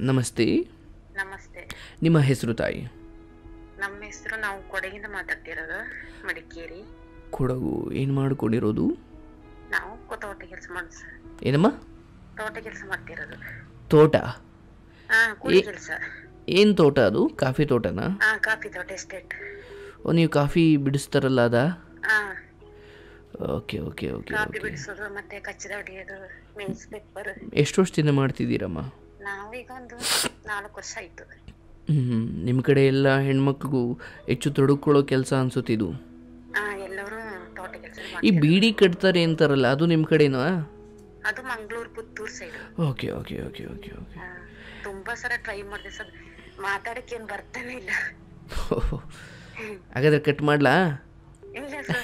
ನಮಸ್ತೆ. ನಮಸ್ತೆ. ನಿಮ್ಮ ಹೆಸರು ತಾಯಿ? ನಮ್ಮ ಹೆಸರು ನಾವು ಕೊಡಗಿಂದ ಮಾತಾಡ್ತಿರೋದು ಮಡಿಕೇರಿ. ಕೊಡಗು ಏನು ಮಾಡ್ಕೊಂಡಿರೋದು? ನಾವು ತೋಟ ಕೆಲಸ ಮಾಡೋದು ಸರ್. ಏನಮ್ಮ? ತೋಟ ಕೆಲಸ ಮಾಡ್ತಿರೋದು. ತೋಟ? ಕೆಲಸ. ಏನು ತೋಟ ಅದು? ಕಾಫಿ ತೋಟನಾ? ಹಾ ಕಾಫಿ ತೋಟ ಎಸ್ಟೇಟ್. ಓ ನೀವು ಕಾಫಿ ಬಿಡಿಸ್ತಾರಲ್ಲ ಅದಾ? ಹಾ. ಓಕೆ ಓಕೆ ಓಕೆ ಕಾಫಿ ಬಿಡಿಸೋದು ಮತ್ತೆ ಕಚ್ಚದ ಹೊಡೆಯೋದು ಮೀನ್ಸ್ ಪೇಪರ್. ಎಷ್ಟು ವರ್ಷದಿಂದ ಮಾಡ್ತಿದ್ದೀರಮ್ಮ? ನಾವೀಗ ಒಂದು ನಾಲ್ಕು ವರ್ಷ ಆಯ್ತು. ಹ್ಞೂ ನಿಮ್ಮ ಕಡೆ ಎಲ್ಲ ಹೆಣ್ಮಕ್ಳಿಗೂ ಹೆಚ್ಚು ತೊಡಕೊಳ್ಳೋ ಕೆಲಸ ಅನ್ಸುತ್ತಿದು ಹಾ ಎಲ್ಲರೂ ತೋಟ ಕೆಲಸ ಈ ಬೀಡಿ ಕಟ್ತಾರೆ ಅಂತಾರಲ್ಲ ಅದು ನಿಮ್ಮ ಕಡೆನಾ? ಅದು Mangaluru Puttur side okay okay okay okay okay. ತುಂಬಾ ಸಲ ಟ್ರೈ ಮಾಡಿದೆ ಸರ್. ಮಾತಾಡಕ್ಕೆ ಏನು ಬರ್ತಾನೆ ಇಲ್ಲ. ಹಾಗಾದ್ರೆ ಕಟ್ ಮಾಡ್ಲಾ? ಇಲ್ಲ ಸರ್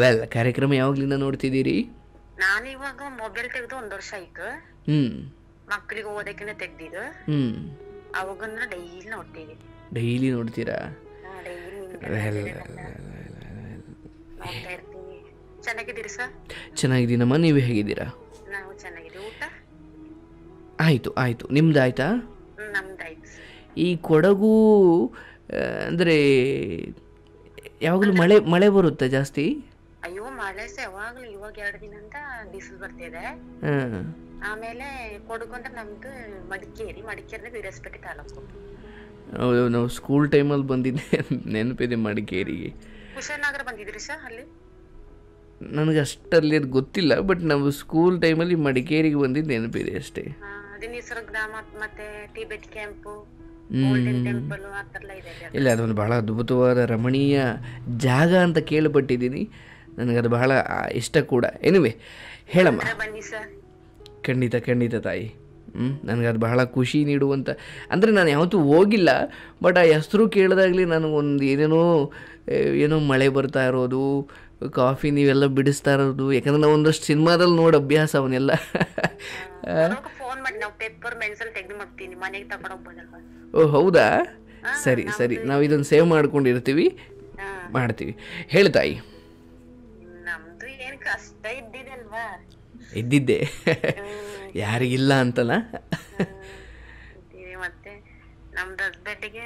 ವೆಲ್ ಕಾರ್ಯಕ್ರಮ ಯಾವಾಗ್ಲಿಂದ ನೋಡ್ತಿದ್ದೀರಿ? ನಾನು ಇವಾಗ ಮೊಬೈಲ್ ತೆಗೆದು ಒಂದ್ ವರ್ಷ ಆಯ್ತು. ಮಕ್ಕಳಿಗೆ ಓದಕ್ಕಿಂತ ತೆಗ್ದಿದ್ದು. ಅವಾಗಂದ್ರೆ ಡೈಲಿ ನೋಡ್ತೀವಿ. ಡೈಲಿ ನೋಡ್ತೀರಾ? ಚೆನ್ನಾಗಿದ್ದೀರಿ ಸರ್? ಚೆನ್ನಾಗಿದ್ದೀನಮ್ಮ ನೀವು ಹೇಗಿದ್ದೀರಾ? ನಾವು ಚೆನ್ನಾಗಿದ್ದೀವಿ. ಊಟ? ಆಯಿತು ಆಯಿತು. ನಿಮ್ದು ಆಯಿತಾ? ಈ ಕೊಡಗು ಅಂದರೆ ಯಾವಾಗಲೂ ಮಳೆ ಮಳೆ ಬರುತ್ತಾ ಜಾಸ್ತಿ? ಅಯ್ಯೋ ಮಳೆಸ ಯಾವಾಗ್ಲೂ ಇವಾಗ ಎರಡು ಅಂತ ಬಿಸಿಲು ಬರ್ತಿದೆ. ಆಮೇಲೆ ಕೊಡಗು ಅಂದ್ರೆ ನಮ್ದು ಮಡಿಕೇರಿ ಮಡಿಕೇರಿ ವೀರಸ್ಪೇಟೆ ತಾಲೂಕು. ಹೌದು ನಾವು ಸ್ಕೂಲ್ ಟೈಮಲ್ಲಿ ಬಂದಿದ್ದೆ. ನೆನಪಿದೆ ಮಡಿಕೇರಿಗೆ. ಕುಶನಗರ ಬಂದಿದ್ರಿ ಸರ್ ಅಲ್ಲಿ? ನನಗೆ ಅಷ್ಟಲ್ಲಿ ಅದು ಗೊತ್ತಿಲ್ಲ ಬಟ್ ನಾವು ಸ್ಕೂಲ್ ಟೈಮಲ್ಲಿ ಮಡಿಕೇರಿಗೆ ಬಂದಿದ್ದು ನೆನಪಿದೆ ಅಷ್ಟೇ. ಗ್ರಾಮ ಮತ್ತೆ ಟಿಬೆಟ್ ಕ್ಯಾಂಪು ಅಲ್ಲಿ. ಇಲ್ಲ ಅದೊಂದು ಬಹಳ ಅದ್ಭುತವಾದ ರಮಣೀಯ ಜಾಗ ಅಂತ ಕೇಳ್ಪಟ್ಟಿದ್ದೀನಿ. ನನಗದು ಬಹಳ ಇಷ್ಟ ಕೂಡ. ಎನಿವೆ ಹೇಳಮ್ಮ. ಖಂಡಿತ ಖಂಡಿತ ತಾಯಿ. ಹ್ಞೂ ನನಗದು ಬಹಳ ಖುಷಿ ನೀಡುವಂಥ ಅಂದರೆ ನಾನು ಯಾವತ್ತೂ ಹೋಗಿಲ್ಲ ಬಟ್ ಆ ಹೆಸರು ಕೇಳಿದಾಗಲಿ ನನಗೊಂದು ಏನೇನೋ ಏನೋ ಮಳೆ ಬರ್ತಾ ಇರೋದು ಕಾಫಿ ನೀವೆಲ್ಲ ಬಿಡಿಸ್ತಾ ಇರೋದು ಯಾಕಂದ್ರೆ ನಾವು ಒಂದಷ್ಟು ಸಿನಿಮಾದಲ್ಲಿ ನೋಡಿ ಅಭ್ಯಾಸ ಅವನ್ನೆಲ್ಲ. ಓ ಹೌದಾ? ಸರಿ ಸರಿ. ನಾವು ಇದನ್ನು ಸೇವ್ ಮಾಡ್ಕೊಂಡಿರ್ತೀವಿ ಮಾಡ್ತೀವಿ. ಹೇಳು ತಾಯಿ. ನಮ್ದು ಏನ್ ಕಷ್ಟ ಇದ್ದಿದೆ ಅಲ್ವಾ ಇದ್ದಿದ್ದೆ ಯಾರಿಗಿಲ್ಲ ಅಂತಲ್ಲ. ಮತ್ತೆ ನಮ್ದು ಹಸ್ಬೆಂಡಿಗೆ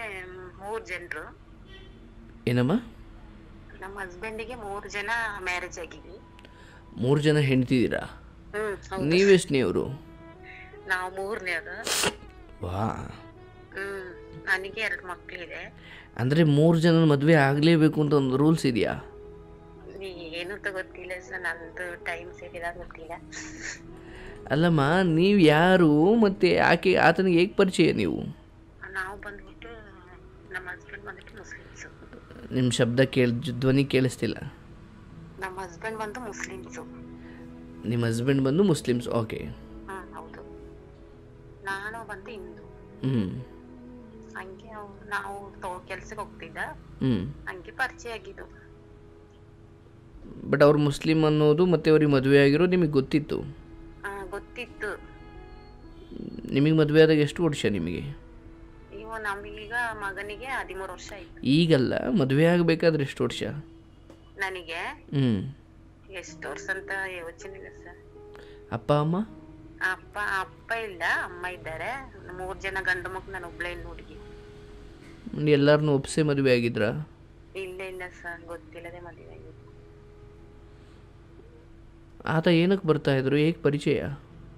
ಮೂರ್ ಜನರು. ಏನಮ್ಮ? ನಮ್ಮ ಹಸ್ಬೆಂಡಿಗೆ ಮೂರು ಜನ ಮ್ಯಾರೇಜ್ ಆಗಿದ್ವಿ. ಮೂರು ಜನ ಹೆಂಡ್ತಿದ್ದೀರಾ? ನೀವೆಷ್ಟನೇವರು ನಾವು ಮೂರನೇದು ವಾ. ನನಗೆ ಎರಡು ಮಕ್ಳಿದೆ. ಅಂದರೆ ಮೂರು ಜನ ಮದುವೆ ಆಗಲೇಬೇಕು ಅಂತ ಒಂದು ರೂಲ್ಸ್ ಇದೆಯಾ? ಏನು ಅಂತ ಗೊತ್ತಿಲ್ಲ ಸರ್ ನಂದು ಟೈಮ್ ಸೇರಿದ ಗೊತ್ತಿಲ್ಲ. ಅಲ್ಲಮ್ಮ ನೀವು ಯಾರು ಮತ್ತೆ ಆಕೆ ಆತನಿಗೆ ಹೇಗೆ ಪರಿಚಯ ನೀವು? ನಾವು ಬಂದ್ಬಿಟ್ಟು ನಮ್ಮ ಹಸ್ಬೆಂಡ್ ಬಂದ್ಬಿಟ್ಟು ಮುಸ್ಲಿಮ್ಸು ನಿಮ್ಮ ಶಬ್ದ ಕೇಳಿ ಧ್ವನಿ ಕೇಳಿಸ್ತಿಲ್ಲ. ನಮ್ಮ ಹಸ್ಬೆಂಡ್ ಬಂದು ಮುಸ್ಲಿಮ್ಸು ನಿಮ್ಮ ಹಸ್ಬೆಂಡ್ ಬಂದು ಮುಸ್ಲಿಮ್ಸ್ ಓಕೆ ಹ್ಮ್ ಹೌದು. ನಾನು ಬಂದು ಹಿಂದೂ. ಹ್ಞೂ ಹಂಗೆ ನಾವು ನಾವು ಕೆಲ್ಸಕ್ಕೆ ಹೋಗ್ತಿದ್ದ. ಹ್ಞೂ ಹಂಗೆ ಪರಿಚಯ ಆಗಿದ್ದು. ಬಟ್ ಅವ್ರು ಮುಸ್ಲಿಂ ಅನ್ನೋದು ಮತ್ತೆ ಅವ್ರಿಗೆ ಮದುವೆ ಆಗಿರೋ ನಿಮಗೆ ಗೊತ್ತಿತ್ತು? ಗೊತ್ತಿತ್ತು. ನಿಮಗೆ ಮದುವೆ ಆದಾಗ ಎಷ್ಟು ವರ್ಷ ನಿಮಗೆ? ನಮಗೀಗ ಮಗನಿಗೆ ಹದಿಮೂರು ವರ್ಷ ಆಯ್ತು. ಈಗಲ್ಲ ಮದುವೆ ಆಗಬೇಕಾದ್ರೆ ಎಷ್ಟು ವರ್ಷ? ನನಗೆ? ಹ್ಞೂ ಎಷ್ಟು ವರ್ಷ ಅಂತ ಯೋಚನೆ ಇಲ್ಲ ಸರ್. ಅಪ್ಪ ಅಮ್ಮ? ಅಪ್ಪ ಅಪ್ಪ ಇಲ್ಲ ಅಮ್ಮ ಇದ್ದಾರೆ. ಮೂರು ಜನ ಗಂಡು ಮಕ್ಕಳು ನಾನು ಒಬ್ಳೆ ಹುಡುಗಿ. ಎಲ್ಲರನ್ನೂ ಒಪ್ಸೆ ಮದುವೆ ಆಗಿದ್ರಾ? ಇಲ್ಲ ಇಲ್ಲ ಸರ್ ಗೊತ್ತಿಲ್ಲದೆ ಮದುವೆ ಆಗಿದೆ ಆತ ಏನಕ್ಕೆ ಬರ್ತಾ ಇದ್ರು? ಹೇಗೆ ಪರಿಚಯ?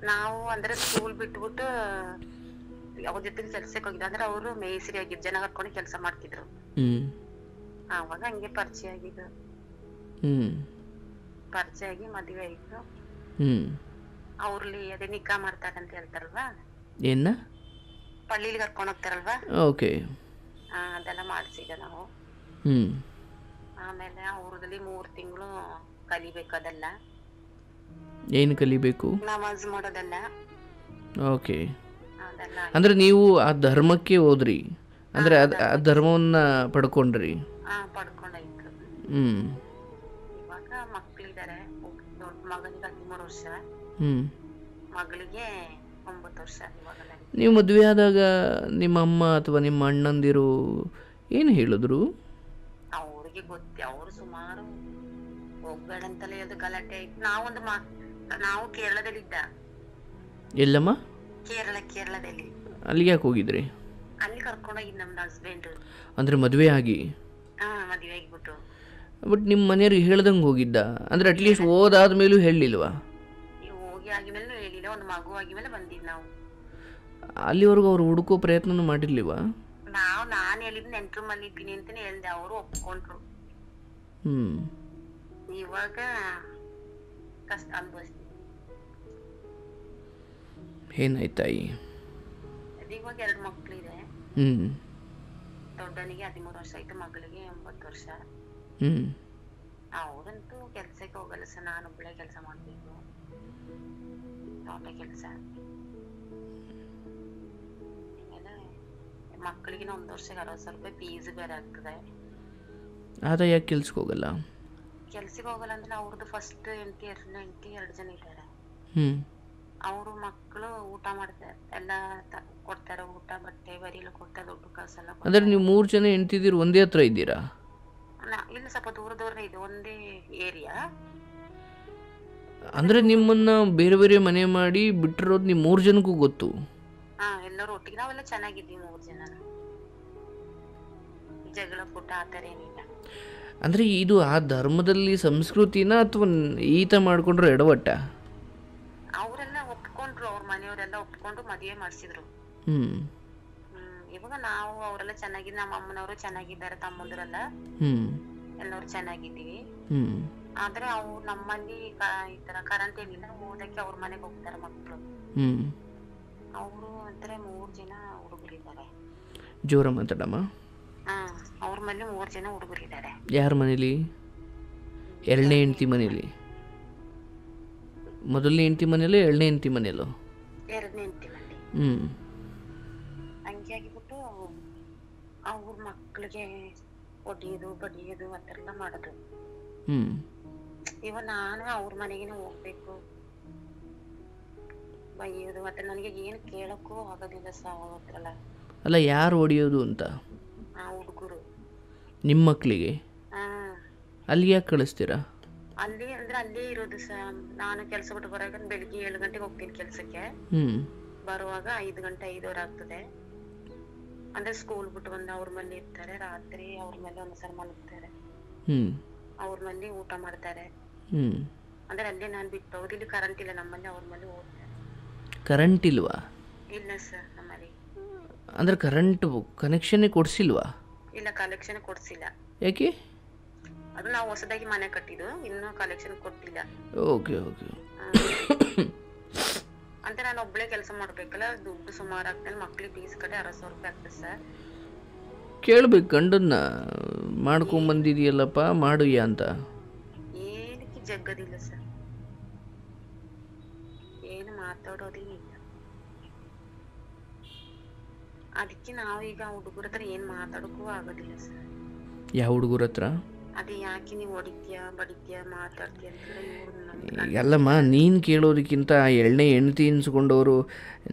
ನಾವು ಅಂದ್ರೆ ಸ್ಕೂಲ್ ಬಿಟ್ಬಿಟ್ಟು ಅವ್ರ ಜೊತೆ ಕೆಲ್ಸಕ್ಕೆ ಹೋಗಿದ್ದೆ. ಅಂದ್ರೆ ಅವರು ಮೇಸ್ರಿ ಆಗಿದ್ದು ಜನ ಕರ್ಕೊಂಡು ಕೆಲಸ ಮಾಡ್ತಿದ್ರು. ಹ್ಞೂ ಆವಾಗ ಹಂಗೆ ಪರಿಚಯ ಆಗಿದ್ದು. ಹ್ಞೂ ಪರಿಚಯ ಆಗಿ ಮದುವೆ ಆಯ್ತು. ಹ್ಞೂ ಅವ್ರಲ್ಲಿ ಅದೇ ನಿಕ್ಕಾ ಅಂತ ಹೇಳ್ತಾರಲ್ವಾ? ಏನ? ಪಳ್ಳಿಲಿ ಕರ್ಕೊಂಡು ಹೋಗ್ತಾರಲ್ವಾ? ಓಕೆ. ಆ, ಅದೆಲ್ಲ ಮಾಡ್ಸಿದ ನಾವು. ಹ್ಞೂ ಆಮೇಲೆ ಅವ್ರದಲ್ಲಿ ಮೂರು ತಿಂಗಳು ಕಲಿಬೇಕು ಅದೆಲ್ಲ. ಏನು ಕಲಿಬೇಕು? ನಮಾಜ್ ಮಾಡೋದೆಲ್ಲ ಓಕೆ. ಅಂದ್ರೆ ನೀವು ಆ ಧರ್ಮಕ್ಕೆ ಹೋದ್ರಿ. ಅಂದ್ರೆ ಅದು ಆ ಧರ್ಮವನ್ನ ಪಡ್ಕೊಂಡ್ರಿ. ಹ್ಮ್ ಪಡ್ಕೊಂಡಾಯ್ತು. ಹ್ಞೂ ಇವಾಗ ಮಕ್ಳಿದಾರೆ. ದೊಡ್ಡ ಮಗನಿಗೆ ಹದಿಮೂರು ವರ್ಷ. ಹ್ಞೂ ಮಗಳಿಗೆ ಒಂಬತ್ತು ವರ್ಷ ನೀವು ಮದುವೆ ಆದಾಗ ನಿಮ್ಮ ಅಮ್ಮ ಅಥವಾ ನಿಮ್ಮ ಅಣ್ಣಂದಿರು ಏನು ಹೇಳಿದ್ರು? ಅವ್ರಿಗೆ ಗೊತ್ತಿ ಅವ್ರು ಹೋಗ್ಬೇಡ ಅಂತಲೇ ಅದು ಗಲಾಟೆ ಆಯ್ತು. ನಾವೊಂದು ಮಾ ನಾವು ಕೇರಳದಲ್ಲಿದ್ದ. ಎಲ್ಲಮ್ಮ? ಕೇರಳ ಕೇರಳದಲ್ಲಿ. ಅಲ್ಲಿಗೆ ಯಾಕೆ ಹೋಗಿದ್ರಿ? ಅಲ್ಲಿ ಕರ್ಕೊಂಡೋಗಿದ್ ನಮ್ದು ಹಸ್ಬೆಂಡ್ ಅಂದ್ರೆ ಮದುವೆ ಆಗಿ? ಹಾ ಮದುವೆ ಆಗಿಬಿಟ್ಟು. ಬಟ್ ನಿಮ್ಮ ಮನೆಯವ್ರಿಗೆ ಹೇಳ್ದಂಗೆ ಹೋಗಿದ್ದ. ಅಟ್ ಅಟ್ಲೀಸ್ಟ್ ಓದಾದ ಮೇಲೂ ಹೇಳಿಲ್ವಾ? ನೀವು ಹೋಗಿ ಆಗಿದ್ಮೇಲೆ ಹೇಳಿಲ್ಲ ಒಂದು ಮಗು ಆಗಿದ್ಮೇಲೆ ಬಂದಿದ್ದು ನಾವು. ಅಲ್ಲಿವರೆಗೂ ಅವ್ರು ಹುಡುಕೋ ಪ್ರಯತ್ನನೂ ಮಾಡಿರ್ಲಿವಾ ನಾವು ನಾನು ಹೇಳಿದ್ ನೆಂಟ್ರು ಮಲ್ಲಿ ಇದ್ದೀನಿ ಅಂತಾನೆ ಹೇಳ್ದೆ ಅವರು ಒಪ್ಕೊಂಡ್ರು. ಹ್ಞೂ ಇವಾಗ ಕಷ್ಟ ಅನುಭವಿಸ್ತೀನಿ ಏನಾಯ್ತಾಯಿ ಇವಾಗ ಎರಡು ಮಕ್ಳಿದೆ ಹ್ಞೂ ದೊಡ್ಡನಿಗೆ ಹದಿಮೂರು ವರ್ಷ ಆಯ್ತು ಮಗಳಿಗೆ ಒಂಬತ್ತು ವರ್ಷ ಹ್ಞೂ ಅವರಂತೂ ಕೆಲ್ಸಕ್ಕೆ ಹೋಗಲ್ಲ ಸರ್ ನಾನು ಒಬ್ಬಳೇ ಕೆಲಸ ಮಾಡ್ಬೇಕು ತೋಟ ಕೆಲಸ ಮಕ್ಕಳಿಗೆ ಒಂದು ವರ್ಷಕ್ಕೆ ಅರವತ್ತು ಸಾವಿರ ರೂಪಾಯಿ ಫೀಸ್ ಬೇರೆ ಆಗ್ತದೆ ಆದ್ರೆ ಯಾಕೆ ಕೆಲ್ಸಕ್ಕೆ ಹೋಗಲ್ಲ ಕೆಲ್ಸಕ್ಕೆ ಹೋಗಲ್ಲ ಅಂದ್ರೆ ಅವ್ರದ್ದು ಫಸ್ಟ್ ಹೆಂಡತಿ ಎರಡನೇ ಹೆಂಡತಿ ಎರಡು ಜನ ಇದ್ದಾರೆ ಅವರು ಮಕ್ಕಳು ಊಟ ಮಾಡ್ತಾರೆ ಎಲ್ಲ ಕೊಡ್ತಾರೆ ಊಟ ಬಟ್ಟೆ ಬರೀ ಎಲ್ಲ ಕೊಡ್ತಾರೆ ದುಡ್ಡು ಕಾಸೆಲ್ಲ ಅಂದ್ರೆ ನೀವು ಮೂರು ಜನ ಹೆಂಡ್ತಿದ್ದೀರಿ ಒಂದೇ ಹತ್ರ ಇದ್ದೀರಾ? ಇಲ್ಲ ಸ್ವಲ್ಪ ದೂರ ದೂರ ಇದೆ ಒಂದೇ ಏರಿಯಾ. ಅಂದ್ರೆ ನಿಮ್ಮನ್ನ ಬೇರೆ ಬೇರೆ ಮನೆ ಮಾಡಿ ಬಿಟ್ಟಿರೋದು ನಿಮ್ಮ ಮೂರು ಜನಕ್ಕೂ ಗೊತ್ತು? ಹಾ ಎಲ್ಲರೂ ಒಟ್ಟಿಗೆ ನಾವೆಲ್ಲ ಚೆನ್ನಾಗಿದ್ದೀವಿ ಮೂರು ಜನ ಜಗಳ ಪುಟ್ಟ ಆತರ ಏನಿಲ್ಲ. ಅಂದರೆ ಇದು ಆ ಧರ್ಮದಲ್ಲಿ ಸಂಸ್ಕೃತಿನ ಅಥವಾ ಈತ ಮಾಡ್ಕೊಂಡ್ರು ಎಡವಟ್ಟ? ಅವರೆಲ್ಲ ಒಪ್ಕೊಂಡ್ರು ಅವ್ರ ಮನೆಯವರೆಲ್ಲ ಒಪ್ಕೊಂಡು ಮದುವೆ ಮಾಡಿಸಿದ್ರು. ಹ್ಮ್. ಇವಾಗ ನಾವು ಅವರೆಲ್ಲ ಚೆನ್ನಾಗಿ ನಮ್ಮ ಅಮ್ಮನವರು ಚೆನ್ನಾಗಿದ್ದಾರೆ ತಮ್ಮಂದ್ರೆಲ್ಲ. ಹ್ಞೂ ಎಲ್ಲರೂ ಚೆನ್ನಾಗಿದ್ದೀವಿ. ಹ್ಞೂ ಆದ್ರೆ ಅವು ನಮ್ಮಲ್ಲಿ ಈ ತರ ಕರೆಂಟ್ ಏನಿಲ್ಲ ಓದಕ್ಕೆ ಅವ್ರ ಮನೆಗೆ ಹೋಗ್ತಾರೆ ಮಕ್ಕಳು ಹ್ಞೂ ಅವರು ಅಂದ್ರೆ ಮೂರು ಜನ ಹುಡುಗರಿದ್ದಾರೆ. ಜೋರ ಮಾತಾಡಮ್ಮ. ಹಾ. ಅವ್ರ ಮನೆ ಮೂರು ಜನ ಹುಡುಗರಿದ್ದಾರೆ ಯಾರ ಮನೇಲಿ? ಎರಡನೇ ಹೆಂಡತಿ ಮನೇಲಿ? ಮೊದಲನೇ ಹೆಂಡತಿ ಮನೇಲಿ ಎರಡನೇ ಹೆಂಡತಿ ಮನೇಲೋ ಎರಡನೇ ಹೆಂಡತಿ ಮನೆ. ಹ್ಞೂ ಹಂಗೆ ಆಗಿಬಿಟ್ಟು ಅವ್ರ ಮಕ್ಕಳಿಗೆ ಹೊಡಿಯೋದು ಬಡಿಯೋದು ಆ ಥರ ಎಲ್ಲ ಮಾಡೋದು. ಹ್ಞೂ ಇವ ನಾನು ಅವ್ರ ಮನೆಗೇನೆ ಹೋಗ್ಬೇಕು. ಬೈಯೋದು ಮತ್ತೆ ನನಗೆ ಏನು ಕೇಳೋಕ್ಕೂ ಆಗೋದಿಲ್ಲ ಸಹ ಅವ್ರ ಅಲ್ಲ ಯಾರು ಹೊಡಿಯೋದು ಅಂತ? ನಿಮ್ಮ ಮಕ್ಕಳಿಗೆ? ಹಾ. ಅಲ್ಲಿ ಯಾಕೆ ಕಳಿಸ್ತೀರಾ? ಅಲ್ಲಿ ಅಂದ್ರೆ ಅಲ್ಲಿ ಇರೋದು ಸರ್. ನಾನು ಕೆಲಸ ಬಿಟ್ಟು ಬರೋಕ ಬೆಳಿಗ್ಗೆ ಏಳು ಗಂಟೆಗೆ ಹೋಗ್ತೀನಿ ಕೆಲಸಕ್ಕೆ. ಬರುವಾಗ ಐದು ಗಂಟೆ ಐದುವರೆ ಆಗ್ತದೆ. ಅಂದ್ರೆ ಸ್ಕೂಲ್ ಬಿಟ್ಟು ಬಂದು ಅವ್ರ ಮನೆ ಇರ್ತಾರೆ. ರಾತ್ರಿ ಅವ್ರ ಮೇಲೆ ಒಂದ್ಸಲ ಮಲಗ್ತಾರೆ. ಅವ್ರ ಮನೇಲಿ ಊಟ ಮಾಡ್ತಾರೆ. ಅಂದ್ರೆ ಅಲ್ಲೇ ನಾನು ಬಿಟ್ಟು ಹೋಗೋದು ಇಲ್ಲಿ ಕರೆಂಟ್ ಇಲ್ಲ ನಮ್ಮಲ್ಲಿ ಅವ್ರ ಮನೆ ಓದ್ತಾರೆ ಕರೆಂಟ್ ಇಲ್ವಾ? ಇಲ್ಲ ಸರ್ ನಮ್ಮಲ್ಲಿ. ಅಂದ್ರೆ ಕರೆಂಟ್ ಕನೆಕ್ಷನ್ ಕೊಡಿಸಿಲ್ವಾ? ಇಲ್ಲ ಕಲೆಕ್ಷನ್ ಕೊಡ್ಸಿಲ್ಲ. ಯಾಕೆ? ಅದು ನಾವು ಹೊಸದಾಗಿ ಮನೆ ಕಟ್ಟಿದ್ದು ಇನ್ನೂ ಕಲೆಕ್ಷನ್ ಕೊಟ್ಟಿಲ್ಲ ಓಕೆ ಓಕೆ. ಅಂತ ನಾನು ಒಬ್ಬಳೇ ಕೆಲಸ ಮಾಡ್ಬೇಕಲ್ಲ ದುಡ್ಡು ಸುಮಾರು ಆಗ್ತದೆ ಮಕ್ಳಿಗೆ ಫೀಸ್ ಕಟ್ಟಿ ಅರವತ್ತು ಸಾವಿರ ರೂಪಾಯಿ ಆಗ್ತದೆ ಸರ್. ಕೇಳ್ಬೇಕು ಗಂಡನ್ನ ಮಾಡ್ಕೊಂಬಂದಿದೆಯಲ್ಲಪ್ಪ ಮಾಡುಯ್ಯ ಅಂತ. ಏನಕ್ಕೆ ಜಗ್ಗದಿಲ್ಲ ಸರ್. ಏನು ಮಾತಾಡೋದೇ ಅದಕ್ಕೆ ನಾವೀಗ ಹುಡುಗರ ಹತ್ರ ಏನ್ ಮಾತಾಡಕ್ಕೂ ಆಗೋದಿಲ್ಲ ಸರ್. ಯಾವ ಹುಡುಗರ ಹತ್ರ? ಅದೇ ಯಾಕೆ ನೀವು ಹೊಡಿತೀಯ ಬಡಿತೀಯ ಮಾತಾಡ್ತೀಯ ಅಲ್ಲಮ್ಮ ನೀನು ಕೇಳೋದಕ್ಕಿಂತ ಎಣ್ಣೆ ಹೆಂಡ್ತಿ ಅನ್ಸ್ಕೊಂಡವರು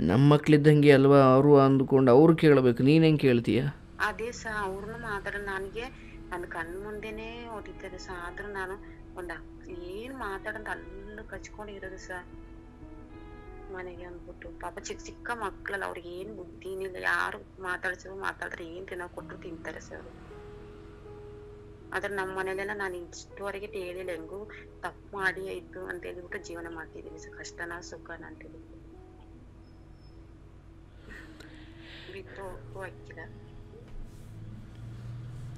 ನಮ್ಮ ಮಕ್ಳಿದ್ದಂಗೆ ಅಲ್ವಾ ಅವರು ಅಂದ್ಕೊಂಡು ಅವ್ರು ಕೇಳಬೇಕು. ನೀನು ಹೆಂಗೆ ಕೇಳ್ತೀಯ? ಅದೇ ಸಹ ಅವ್ರನ್ನ ಮಾತಾಡ ನನಗೆ ನನ್ನ ಕಣ್ಣು ಮುಂದೆನೆ ಹೊಡಿತಾರೆ ಸಹ ಆದ್ರೂ ನಾನು ಒಂದ ಏನು ಮಾತಾಡಂತ ಅಲ್ಲ ಕಚ್ಕೊಂಡಿರೋದು ಸರ್. ಮನೆಗೆ ಅಂದ್ಬಿಟ್ಟು ಪಾಪ ಚಿಕ್ಕ ಚಿಕ್ಕ ಮಕ್ಳಲ್ಲ, ಅವ್ರಿಗೆ ಏನ್ ಬುದ್ಧಿನಿಲ್ಲ ಯಾರು ಮಾತಾಡ್ಸೋ ಮಾತಾಡಿದ್ರೆ ಏನ್ ತಿನ್ನೋ ಕೊಟ್ಟು ತಿಂತಾರೆ ಸರ್ ಆದ್ರೆ ನಮ್ಮ ಮನೇಲೆಲ್ಲ ನಾನು ಇಷ್ಟವರೆಗೆ ಹೇಳಿಲ್ಲ, ಹೆಂಗು ತಪ್ಪು ಮಾಡಿ ಆಯ್ತು ಅಂತ ಹೇಳ್ಬಿಟ್ಟು ಜೀವನ ಮಾಡ್ತಿದ್ದೀನಿ ಸರ್ ಕಷ್ಟನ ಸುಖನ ಅಂತ ಹೇಳ್ಬಿಟ್ಟು. ಬಿಟ್ಟು ಹೋಗಕ್ಕೂ ಹಾಕಿಲ್ಲ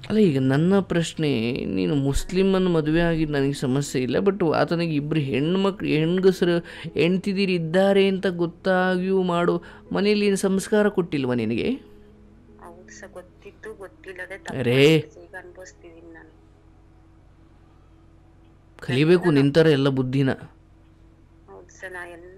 ಅಲ್ಲ ಈಗ ನನ್ನ ಪ್ರಶ್ನೆ ನೀನು ಮುಸ್ಲಿಮನ್ನು ಮದುವೆ ಆಗಿ ನನಗೆ ಸಮಸ್ಯೆ ಇಲ್ಲ ಬಟ್ ಆತನಿಗೆ ಇಬ್ಬರು ಹೆಣ್ಮಕ್ಳು ಹೆಣ್ಗಸರು ಹೆಣ್ತಿದ್ದೀರಿ ಇದ್ದಾರೆ ಅಂತ ಗೊತ್ತಾಗಿಯೂ ಮಾಡು. ಮನೆಯಲ್ಲಿ ಸಂಸ್ಕಾರ ಕೊಟ್ಟಿಲ್ವ ನಿನಗೆ? ರೇ ಕಲಿಬೇಕು ನಿಂತರ ಎಲ್ಲ ಬುದ್ಧಿನ.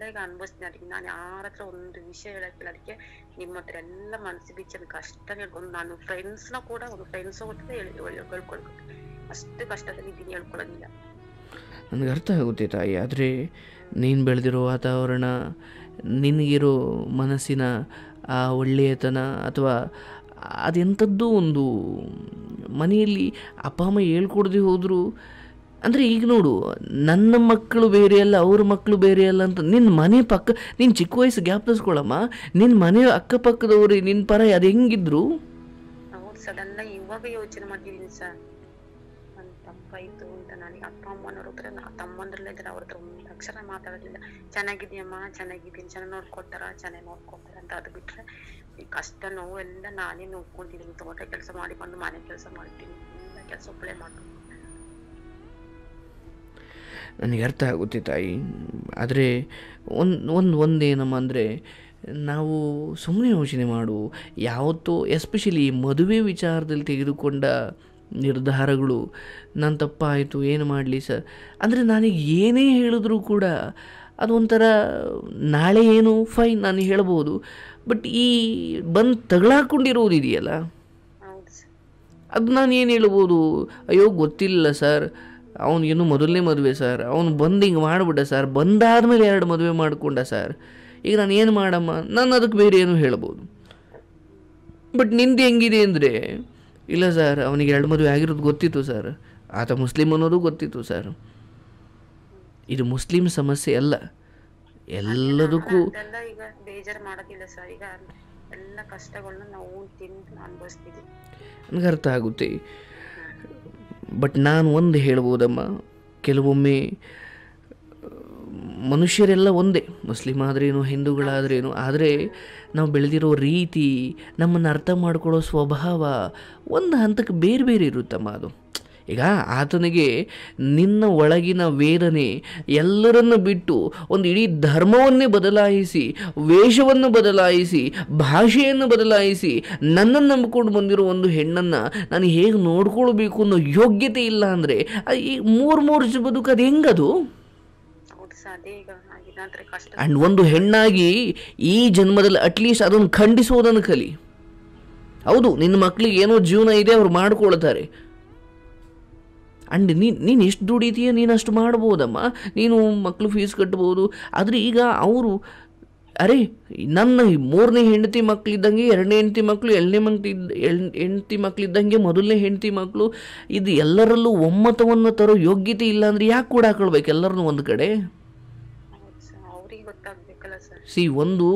ಈಗ ಅನ್ಭವಿಸ್ತೀನಿ ಅದಕ್ಕೆ ನಾನು ಯಾರ ಹತ್ರ ಒಂದು ವಿಷಯ ಹೇಳಕ್ಕಿಲ್ಲ ಅದಕ್ಕೆ ನಿಮ್ಮ ಹತ್ರ ಎಲ್ಲ ಮನಸ್ಸು ಬಿಚ್ಚಿ ಅದಕ್ಕೆ ಕಷ್ಟ ಹೇಳ್ಕೊಂಡು ನಾನು ಫ್ರೆಂಡ್ಸ್ನ ಕೂಡ ಒಂದು ಫ್ರೆಂಡ್ಸ್ ಒಟ್ಟಿಗೆ ಹೇಳಿ ಹೇಳ್ಕೊಳ್ಬೇಕು ಅಷ್ಟು ಕಷ್ಟದಲ್ಲಿ ಇದ್ದೀನಿ ಹೇಳ್ಕೊಳ್ಳೋದಿಲ್ಲ ನನಗೆ ಅರ್ಥ ಆಗುತ್ತೆ ತಾಯಿ ಆದರೆ ನೀನು ಬೆಳೆದಿರೋ ವಾತಾವರಣ ನಿನಗಿರೋ ಮನಸ್ಸಿನ ಆ ಒಳ್ಳೆಯತನ ಅಥವಾ ಅದೆಂಥದ್ದು ಒಂದು ಮನೆಯಲ್ಲಿ ಅಪ್ಪ ಅಮ್ಮ ಹೇಳ್ಕೊಡದೆ ಹೋದರೂ ಅಂದರೆ ಈಗ ನೋಡು, ನನ್ನ ಮಕ್ಕಳು ಬೇರೆ ಅಲ್ಲ, ಅವ್ರ ಮಕ್ಕಳು ಬೇರೆ ಅಲ್ಲ ಅಂತ ನಿನ್ನ ಮನೆ ಪಕ್ಕ ನಿನ್ನ ಚಿಕ್ಕ ವಯಸ್ಸು ಜ್ಞಾಪನಿಸ್ಕೊಳಮ್ಮ ನಿನ್ನ ಮನೆ ಅಕ್ಕಪಕ್ಕದವ್ರು ನಿನ್ನ ಪರ ಅದು ಹೆಂಗಿದ್ರು? ಇವಾಗ ಯೋಚನೆ ಮಾಡ್ತಿದ್ದೀನಿ ಸರ್. ನನ್ನ ತಪ್ಪಾಯಿತು ಅಂತ ನನಗೆ ಅಪ್ಪ, ಅಮ್ಮನವ್ರ ಹತ್ರ ತಮ್ಮಂದ್ರಲ್ಲೇ ಇದ್ರೆ ಅವ್ರ ಒಂದು ಅಕ್ಷರ ಮಾತಾಡಲಿಲ್ಲ ಚೆನ್ನಾಗಿದ್ಯಮ್ಮ ಚೆನ್ನಾಗಿದ್ದೀನಿ, ಚೆನ್ನಾಗಿ ನೋಡ್ಕೊತಾರ ಚೆನ್ನಾಗಿ ನೋಡ್ಕೊತಾರ ಅಂತ ಅದು ಬಿಟ್ರೆ ಈ ಕಷ್ಟ ನೋವು ಎಲ್ಲ ನಾನೇ ನೋಡ್ಕೊಂಡಿದ್ದೀನಿ ತೋಟ ಕೆಲಸ ಮಾಡಿಕೊಂಡು ಬಂದು ಮನೆ ಕೆಲಸ ಮಾಡ್ತೀನಿ, ಎಲ್ಲ ಕೆಲಸ ಒಬ್ಬಳೇ ಮಾಡ್ತೀನಿ ನನಗೆ ಅರ್ಥ ಆಗುತ್ತೆ ತಾಯಿ. ಆದರೆ ಒಂದು ಒಂದು ಒಂದೇನಮ್ಮ ಅಂದರೆ ನಾವು ಸುಮ್ಮನೆ ಯೋಚನೆ ಮಾಡು. ಯಾವತ್ತೋ ಎಸ್ಪೆಷಲಿ ಮದುವೆ ವಿಚಾರದಲ್ಲಿ ತೆಗೆದುಕೊಂಡ ನಿರ್ಧಾರಗಳು ನನ್ನ ತಪ್ಪಾಯಿತು ಏನು ಮಾಡಲಿ ಸರ್? ಅಂದರೆ ನನಗೆ ಏನೇ ಹೇಳಿದ್ರೂ ಕೂಡ ಅದೊಂಥರ ನಾಳೆ ಏನು? ಫೈನ್ ನಾನು ಹೇಳ್ಬೋದು. ಬಟ್ ಈ ಬಂದು ತಗಳಾಕೊಂಡಿರೋದಿದೆಯಲ್ಲ ಅದು ನಾನು ಏನು ಹೇಳ್ಬೋದು? ಅಯ್ಯೋ ಗೊತ್ತಿಲ್ಲ ಸರ್. ಅವನಿಗೇನು ಮೊದಲನೇ ಮದುವೆ ಸರ್. ಅವನು ಬಂದು ಹಿಂಗೆ ಮಾಡಿಬಿಟ್ಟ ಸರ್. ಬಂದಾದ್ಮೇಲೆ ಎರಡು ಮದುವೆ ಮಾಡಿಕೊಂಡ ಸರ್. ಈಗ ನಾನು ಏನು ಮಾಡಮ್ಮ? ನಾನು ಅದಕ್ಕೆ ಬೇರೆ ಏನು ಹೇಳ್ಬೋದು. ಬಟ್ ನಿಂದು ಹೆಂಗಿದೆ ಅಂದರೆ ಇಲ್ಲ ಸರ್ ಅವನಿಗೆ ಎರಡು ಮದುವೆ ಆಗಿರೋದು ಗೊತ್ತಿತ್ತು ಸರ್. ಆತ ಮುಸ್ಲಿಂ ಅನ್ನೋದು ಗೊತ್ತಿತ್ತು ಸರ್. ಇದು ಮುಸ್ಲಿಂ ಸಮಸ್ಯೆ ಅಲ್ಲ. ಎಲ್ಲದಕ್ಕೂ ಅದೆಲ್ಲ ಈಗ ಬೇಜಾರು ಮಾಡೋದಿಲ್ಲ ಸರ್. ಈಗ ಎಲ್ಲ ಕಷ್ಟಗಳನ್ನ ನಾವು ತಿಂದು ಅನುಭವಿಸ್ತಿದ್ದೀವಿ ನನಗೆ ಅರ್ಥ ಆಗುತ್ತೆ. ಬಟ್ ನಾನು ಒಂದು ಹೇಳ್ಬೋದಮ್ಮ, ಕೆಲವೊಮ್ಮೆ, ಮನುಷ್ಯರೆಲ್ಲ ಒಂದೇ. ಮುಸ್ಲಿಮ್ ಆದ್ರೇನು, ಹಿಂದೂಗಳಾದ್ರೇನು, ಆದರೆ ನಾವು ಬೆಳೆದಿರೋ ರೀತಿ ನಮ್ಮನ್ನು ಅರ್ಥ ಮಾಡ್ಕೊಳ್ಳೋ ಸ್ವಭಾವ ಒಂದು ಹಂತಕ್ಕೆ ಬೇರೆ ಬೇರೆ ಇರುತ್ತಮ್ಮ ಅದು. ಈಗ ಆತನಿಗೆ ನಿನ್ನ ಒಳಗಿನ ವೇದನೆ ಎಲ್ಲರನ್ನು ಬಿಟ್ಟು ಒಂದು ಇಡೀ ಧರ್ಮವನ್ನೇ ಬದಲಾಯಿಸಿ ವೇಷವನ್ನು ಬದಲಾಯಿಸಿ ಭಾಷೆಯನ್ನು ಬದಲಾಯಿಸಿ ನನ್ನನ್ನು ನಂಬಿಕೊಂಡು ಬಂದಿರೋ ಒಂದು ಹೆಣ್ಣನ್ನು ನಾನು ಹೇಗೆ ನೋಡ್ಕೊಳ್ಬೇಕು ಅನ್ನೋ ಯೋಗ್ಯತೆ ಇಲ್ಲ ಅಂದರೆ ಈ ಮೂರು ಮೂರು ಬದುಕು ಅದು ಹೆಂಗದು? ಅಂಡ್ ಒಂದು ಹೆಣ್ಣಾಗಿ ಈ ಜನ್ಮದಲ್ಲಿ ಅಟ್ಲೀಸ್ಟ್ ಅದನ್ನು ಖಂಡಿಸೋದನ್ನು ಕಲಿ. ಹೌದು ನಿನ್ನ ಮಕ್ಕಳಿಗೆ ಏನೋ ಜೀವನ ಇದೆ ಅವ್ರು ಮಾಡ್ಕೊಳ್ತಾರೆ. ಆ್ಯಂಡ್ ನೀನು ನೀನು ಎಷ್ಟು ದುಡಿತೀಯ ನೀನು ಅಷ್ಟು ಮಾಡ್ಬೋದಮ್ಮ. ನೀನು ಮಕ್ಕಳು ಫೀಸ್ ಕಟ್ಬೋದು. ಆದರೆ ಈಗ ಅವರು ಅರೆ ನನ್ನ ಈ ಮೂರನೇ ಹೆಂಡತಿ ಮಕ್ಕಳಿದ್ದಂಗೆ ಎರಡನೇ ಹೆಂಡತಿ ಮಕ್ಕಳು ಎರಡನೇ ಮಕ್ಳು ಇದ್ದ ಹೆಂಡತಿ ಮಕ್ಕಳಿದ್ದಂಗೆ ಮೊದಲನೇ ಹೆಂಡತಿ ಮಕ್ಕಳು ಇದು ಎಲ್ಲರಲ್ಲೂ ಒಮ್ಮತವನ್ನು ತರೋ ಯೋಗ್ಯತೆ ಇಲ್ಲ ಅಂದರೆ ಯಾಕೆ ಕೂಡ ಹಾಕೊಳ್ಬೇಕು ಎಲ್ಲರನ್ನೂ ಒಂದು ಕಡೆ? ಸಿ ಒಂದು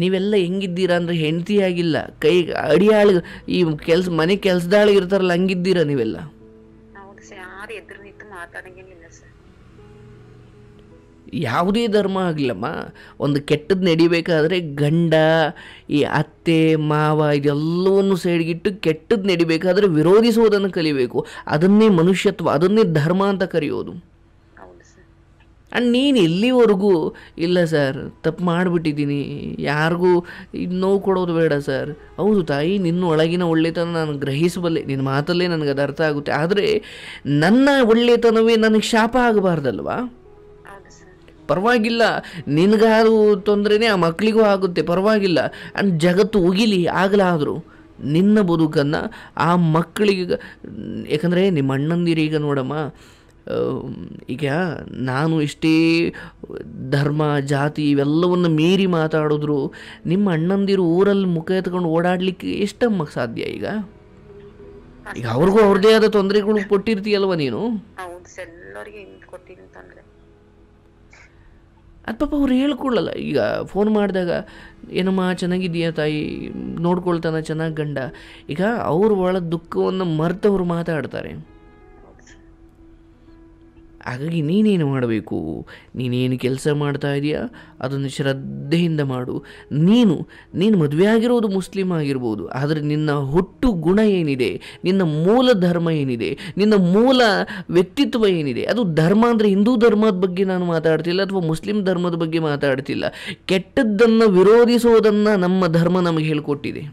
ನೀವೆಲ್ಲ ಹೆಂಗಿದ್ದೀರಾ ಅಂದರೆ ಹೆಂಡತಿ ಆಗಿಲ್ಲ. ಕೈ ಅಡಿಯಾಳು ಈ ಕೆಲಸ ಮನೆ ಕೆಲಸದಾಳಿಗೆ ಇರ್ತಾರಲ್ಲ ಹಂಗಿದ್ದೀರಾ ನೀವೆಲ್ಲ? ಯಾವುದೇ ಧರ್ಮ ಆಗಲಿಲ್ಲಮ್ಮ ಒಂದು ಕೆಟ್ಟದ್ದು ನಡಿಬೇಕಾದ್ರೆ ಗಂಡ, ಈ ಅತ್ತೆ, ಮಾವ ಇದೆಲ್ಲವನ್ನು ಸೈಡ್ಗಿಟ್ಟು ಕೆಟ್ಟದ್ದು ನಡಿಬೇಕಾದ್ರೆ ವಿರೋಧಿಸುವುದನ್ನು ಕಲಿಬೇಕು. ಅದನ್ನೇ ಮನುಷ್ಯತ್ವ, ಅದನ್ನೇ ಧರ್ಮ ಅಂತ ಕರೆಯೋದು. ಆ್ಯಂಡ್ ನೀನು ಎಲ್ಲಿವರೆಗೂ ಇಲ್ಲ ಸರ್, ತಪ್ಪು ಮಾಡಿಬಿಟ್ಟಿದ್ದೀನಿ. ಯಾರಿಗೂ ಇದು ನೋವು ಕೊಡೋದು ಬೇಡ ಸರ್. ಹೌದು ತಾಯಿ, ನಿನ್ನ ಒಳಗಿನ ಒಳ್ಳೆತನ ನಾನು ಗ್ರಹಿಸಬಲ್ಲೆ. ನಿನ್ನ ಮಾತಲ್ಲೇ ನನಗೆ ಅದು ಅರ್ಥ ಆಗುತ್ತೆ. ಆದರೆ ನನ್ನ ಒಳ್ಳೆತನವೇ ನನಗೆ ಶಾಪ ಆಗಬಾರ್ದಲ್ವಾ? ಪರವಾಗಿಲ್ಲ. ನಿನಗಾರು ತೊಂದರೆನೇ ಆ ಮಕ್ಕಳಿಗೂ ಆಗುತ್ತೆ, ಪರವಾಗಿಲ್ಲ. ಆ್ಯಂಡ್ ಜಗತ್ತು ಉಗಿಲಿ ಆಗಲಾದರೂ. ನಿನ್ನ ಬದುಕನ್ನು ಆ ಮಕ್ಕಳಿಗೆ, ಯಾಕಂದರೆ ನಿಮ್ಮ ಅಣ್ಣಂದಿರೀಗ ನೋಡಮ್ಮ ಈಗ ನಾನು ಇಷ್ಟೇ ಧರ್ಮ ಜಾತಿ ಇವೆಲ್ಲವನ್ನು ಮೀರಿ ಮಾತಾಡಿದ್ರು ನಿಮ್ಮ ಅಣ್ಣಂದಿರು ಊರಲ್ಲಿ ಮುಖ ಎತ್ಕೊಂಡು ಓಡಾಡಲಿಕ್ಕೆ ಎಷ್ಟಮ್ಮ ಸಾಧ್ಯ ಈಗ? ಈಗ ಅವ್ರಿಗೂ ಅವ್ರದೇ ಆದ ತೊಂದರೆಗಳು ಕೊಟ್ಟಿರ್ತೀಯಲ್ವ ನೀನು? ಅದು ಪಾಪ ಅವ್ರು ಹೇಳ್ಕೊಳ್ಳಲ್ಲ. ಈಗ ಫೋನ್ ಮಾಡಿದಾಗ ಏನಮ್ಮ ಚೆನ್ನಾಗಿದೆಯಾ ತಾಯಿ? ನೋಡ್ಕೊಳ್ತಾನ ಚೆನ್ನಾಗಿ ಗಂಡ. ಈಗ ಅವ್ರ ಒಳ ದುಃಖವನ್ನು ಮರೆತವ್ರು ಮಾತಾಡ್ತಾರೆ. ಹಾಗಾಗಿ ನೀನೇನು ಮಾಡಬೇಕು? ನೀನೇನು ಕೆಲಸ ಮಾಡ್ತಾ ಇದೆಯಾ? ಅದನ್ನು ಶ್ರದ್ಧೆಯಿಂದ ಮಾಡು. ನೀನು ನೀನು ಮದುವೆ ಆಗಿರೋದು ಮುಸ್ಲಿಂ ಆಗಿರ್ಬೋದು, ಆದರೆ ನಿನ್ನ ಹುಟ್ಟು ಗುಣ ಏನಿದೆ? ನಿನ್ನ ಮೂಲ ಧರ್ಮ ಏನಿದೆ? ನಿನ್ನ ಮೂಲ ವ್ಯಕ್ತಿತ್ವ ಏನಿದೆ? ಅದು ಧರ್ಮ ಅಂದರೆ ಹಿಂದೂ ಧರ್ಮದ ಬಗ್ಗೆ ನಾನು ಮಾತಾಡ್ತಿಲ್ಲ, ಅಥವಾ ಮುಸ್ಲಿಂ ಧರ್ಮದ ಬಗ್ಗೆ ಮಾತಾಡ್ತಿಲ್ಲ. ಕೆಟ್ಟದ್ದನ್ನು ವಿರೋಧಿಸೋದನ್ನು ನಮ್ಮ ಧರ್ಮ ನಮಗೆ ಹೇಳಿಕೊಟ್ಟಿದೆ.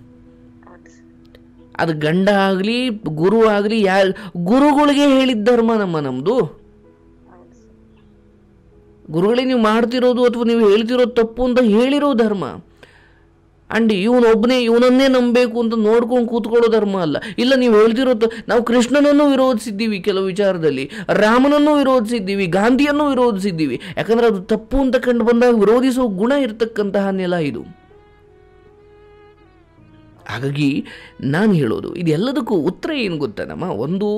ಅದು ಗಂಡ ಆಗಲಿ, ಗುರು ಆಗಲಿ, ಯಾ, ಗುರುಗಳಿಗೆ ಹೇಳಿದ ಧರ್ಮ ನಮ್ಮ ನಮ್ಮದು ಗುರುಗಳೇ, ನೀವು ಮಾಡ್ತಿರೋದು ಅಥವಾ ನೀವು ಹೇಳ್ತಿರೋದು ತಪ್ಪು ಅಂತ ಹೇಳಿರೋ ಧರ್ಮ. ಅಂಡ್ ಇವನೊಬ್ಬನೇ ಇವನನ್ನೇ ನಂಬಬೇಕು ಅಂತ ನೋಡ್ಕೊಂಡು ಕೂತ್ಕೊಳ್ಳೋ ಧರ್ಮ ಅಲ್ಲ. ಇಲ್ಲ, ನೀವು ಹೇಳ್ತಿರೋ ನಾವು ಕೃಷ್ಣನನ್ನು ವಿರೋಧಿಸಿದ್ದೀವಿ ಕೆಲವು ವಿಚಾರದಲ್ಲಿ, ರಾಮನನ್ನು ವಿರೋಧಿಸಿದ್ದೀವಿ, ಗಾಂಧಿಯನ್ನು ವಿರೋಧಿಸಿದ್ದೀವಿ. ಯಾಕಂದ್ರೆ ಅದು ತಪ್ಪು ಅಂತ ಕಂಡು ಬಂದಾಗ ವಿರೋಧಿಸೋ ಗುಣ ಇರತಕ್ಕಂತಹ ನೆಲ ಇದು. ಹಾಗಾಗಿ ನಾನು ಹೇಳೋದು, ಇದೆಲ್ಲದಕ್ಕೂ ಉತ್ತರ ಏನು ಗೊತ್ತನಮ್ಮ ಒಂದು,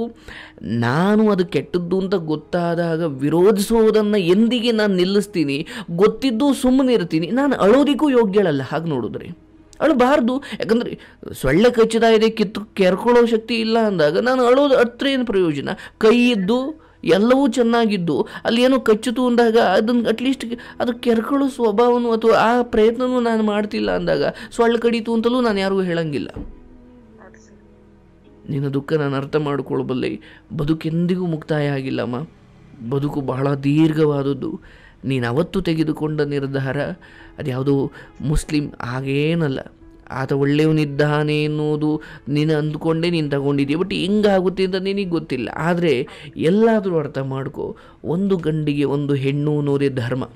ನಾನು ಅದು ಕೆಟ್ಟದ್ದು ಅಂತ ಗೊತ್ತಾದಾಗ ವಿರೋಧಿಸೋದನ್ನು ಎಂದಿಗೆ ನಾನು ನಿಲ್ಲಿಸ್ತೀನಿ, ಗೊತ್ತಿದ್ದು ಸುಮ್ಮನೆ ಇರ್ತೀನಿ, ನಾನು ಅಳೋದಿಕ್ಕೂ ಯೋಗ್ಯಳಲ್ಲ, ಹಾಗೆ ನೋಡಿದ್ರೆ. ಅಳಬಾರ್ದು, ಯಾಕಂದರೆ ಸೊಳ್ಳೆ ಕಚ್ಚಿದ ಇದೆ, ಕಿತ್ತು ಕೆರ್ಕೊಳ್ಳೋ ಶಕ್ತಿ ಇಲ್ಲ ಅಂದಾಗ ನಾನು ಅಳೋದು ಅತ್ರ ಏನು ಪ್ರಯೋಜನ? ಕೈ ಇದ್ದು ಎಲ್ಲವೂ ಚೆನ್ನಾಗಿದ್ದು. ಅಲ್ಲಿ ಏನೋ ಕಚ್ಚಿತು ಅಂದಾಗ ಅದನ್ನು ಅಟ್ಲೀಸ್ಟ್ ಅದು ಕೆರ್ಕೊಳ್ಳೋ ಸ್ವಭಾವನು ಅಥವಾ ಆ ಪ್ರಯತ್ನನೂ ನಾನು ಮಾಡ್ತಿಲ್ಲ ಅಂದಾಗ ಸೊಳ್ಳೆ ಕಡಿತು ಅಂತಲೂ ನಾನು ಯಾರಿಗೂ ಹೇಳಂಗಿಲ್ಲ. ನಿನ್ನ ದುಃಖ ನಾನು ಅರ್ಥ ಮಾಡಿಕೊಳ್ಳಬಲ್ಲೆ ಬದುಕೆಂದಿಗೂ ಮುಕ್ತಾಯ ಆಗಿಲ್ಲಮ್ಮ ಬದುಕು ಬಹಳ ದೀರ್ಘವಾದದ್ದು. ನೀನು ಅವತ್ತು ತೆಗೆದುಕೊಂಡ ನಿರ್ಧಾರ ಅದ್ಯಾವುದೋ ಮುಸ್ಲಿಂ ಹಾಗೇನಲ್ಲ. ಆತ ಒಳ್ಳೆಯವನಿದ್ದಾನೆ ಎನ್ನುವುದು ನೀನು ಅಂದ್ಕೊಂಡೇ ನೀನು ತಗೊಂಡಿದ್ದೀಯ. ಬಟ್ ಹೆಂಗಾಗುತ್ತೆ ಅಂತ ನಿನಗೆ ಗೊತ್ತಿಲ್ಲ. ಆದರೆ ಎಲ್ಲಾದರೂ ಅರ್ಥ ಮಾಡ್ಕೋ, ಒಂದು ಗಂಡಿಗೆ ಒಂದು ಹೆಣ್ಣು ಅನ್ನೋದೇ ಧರ್ಮ.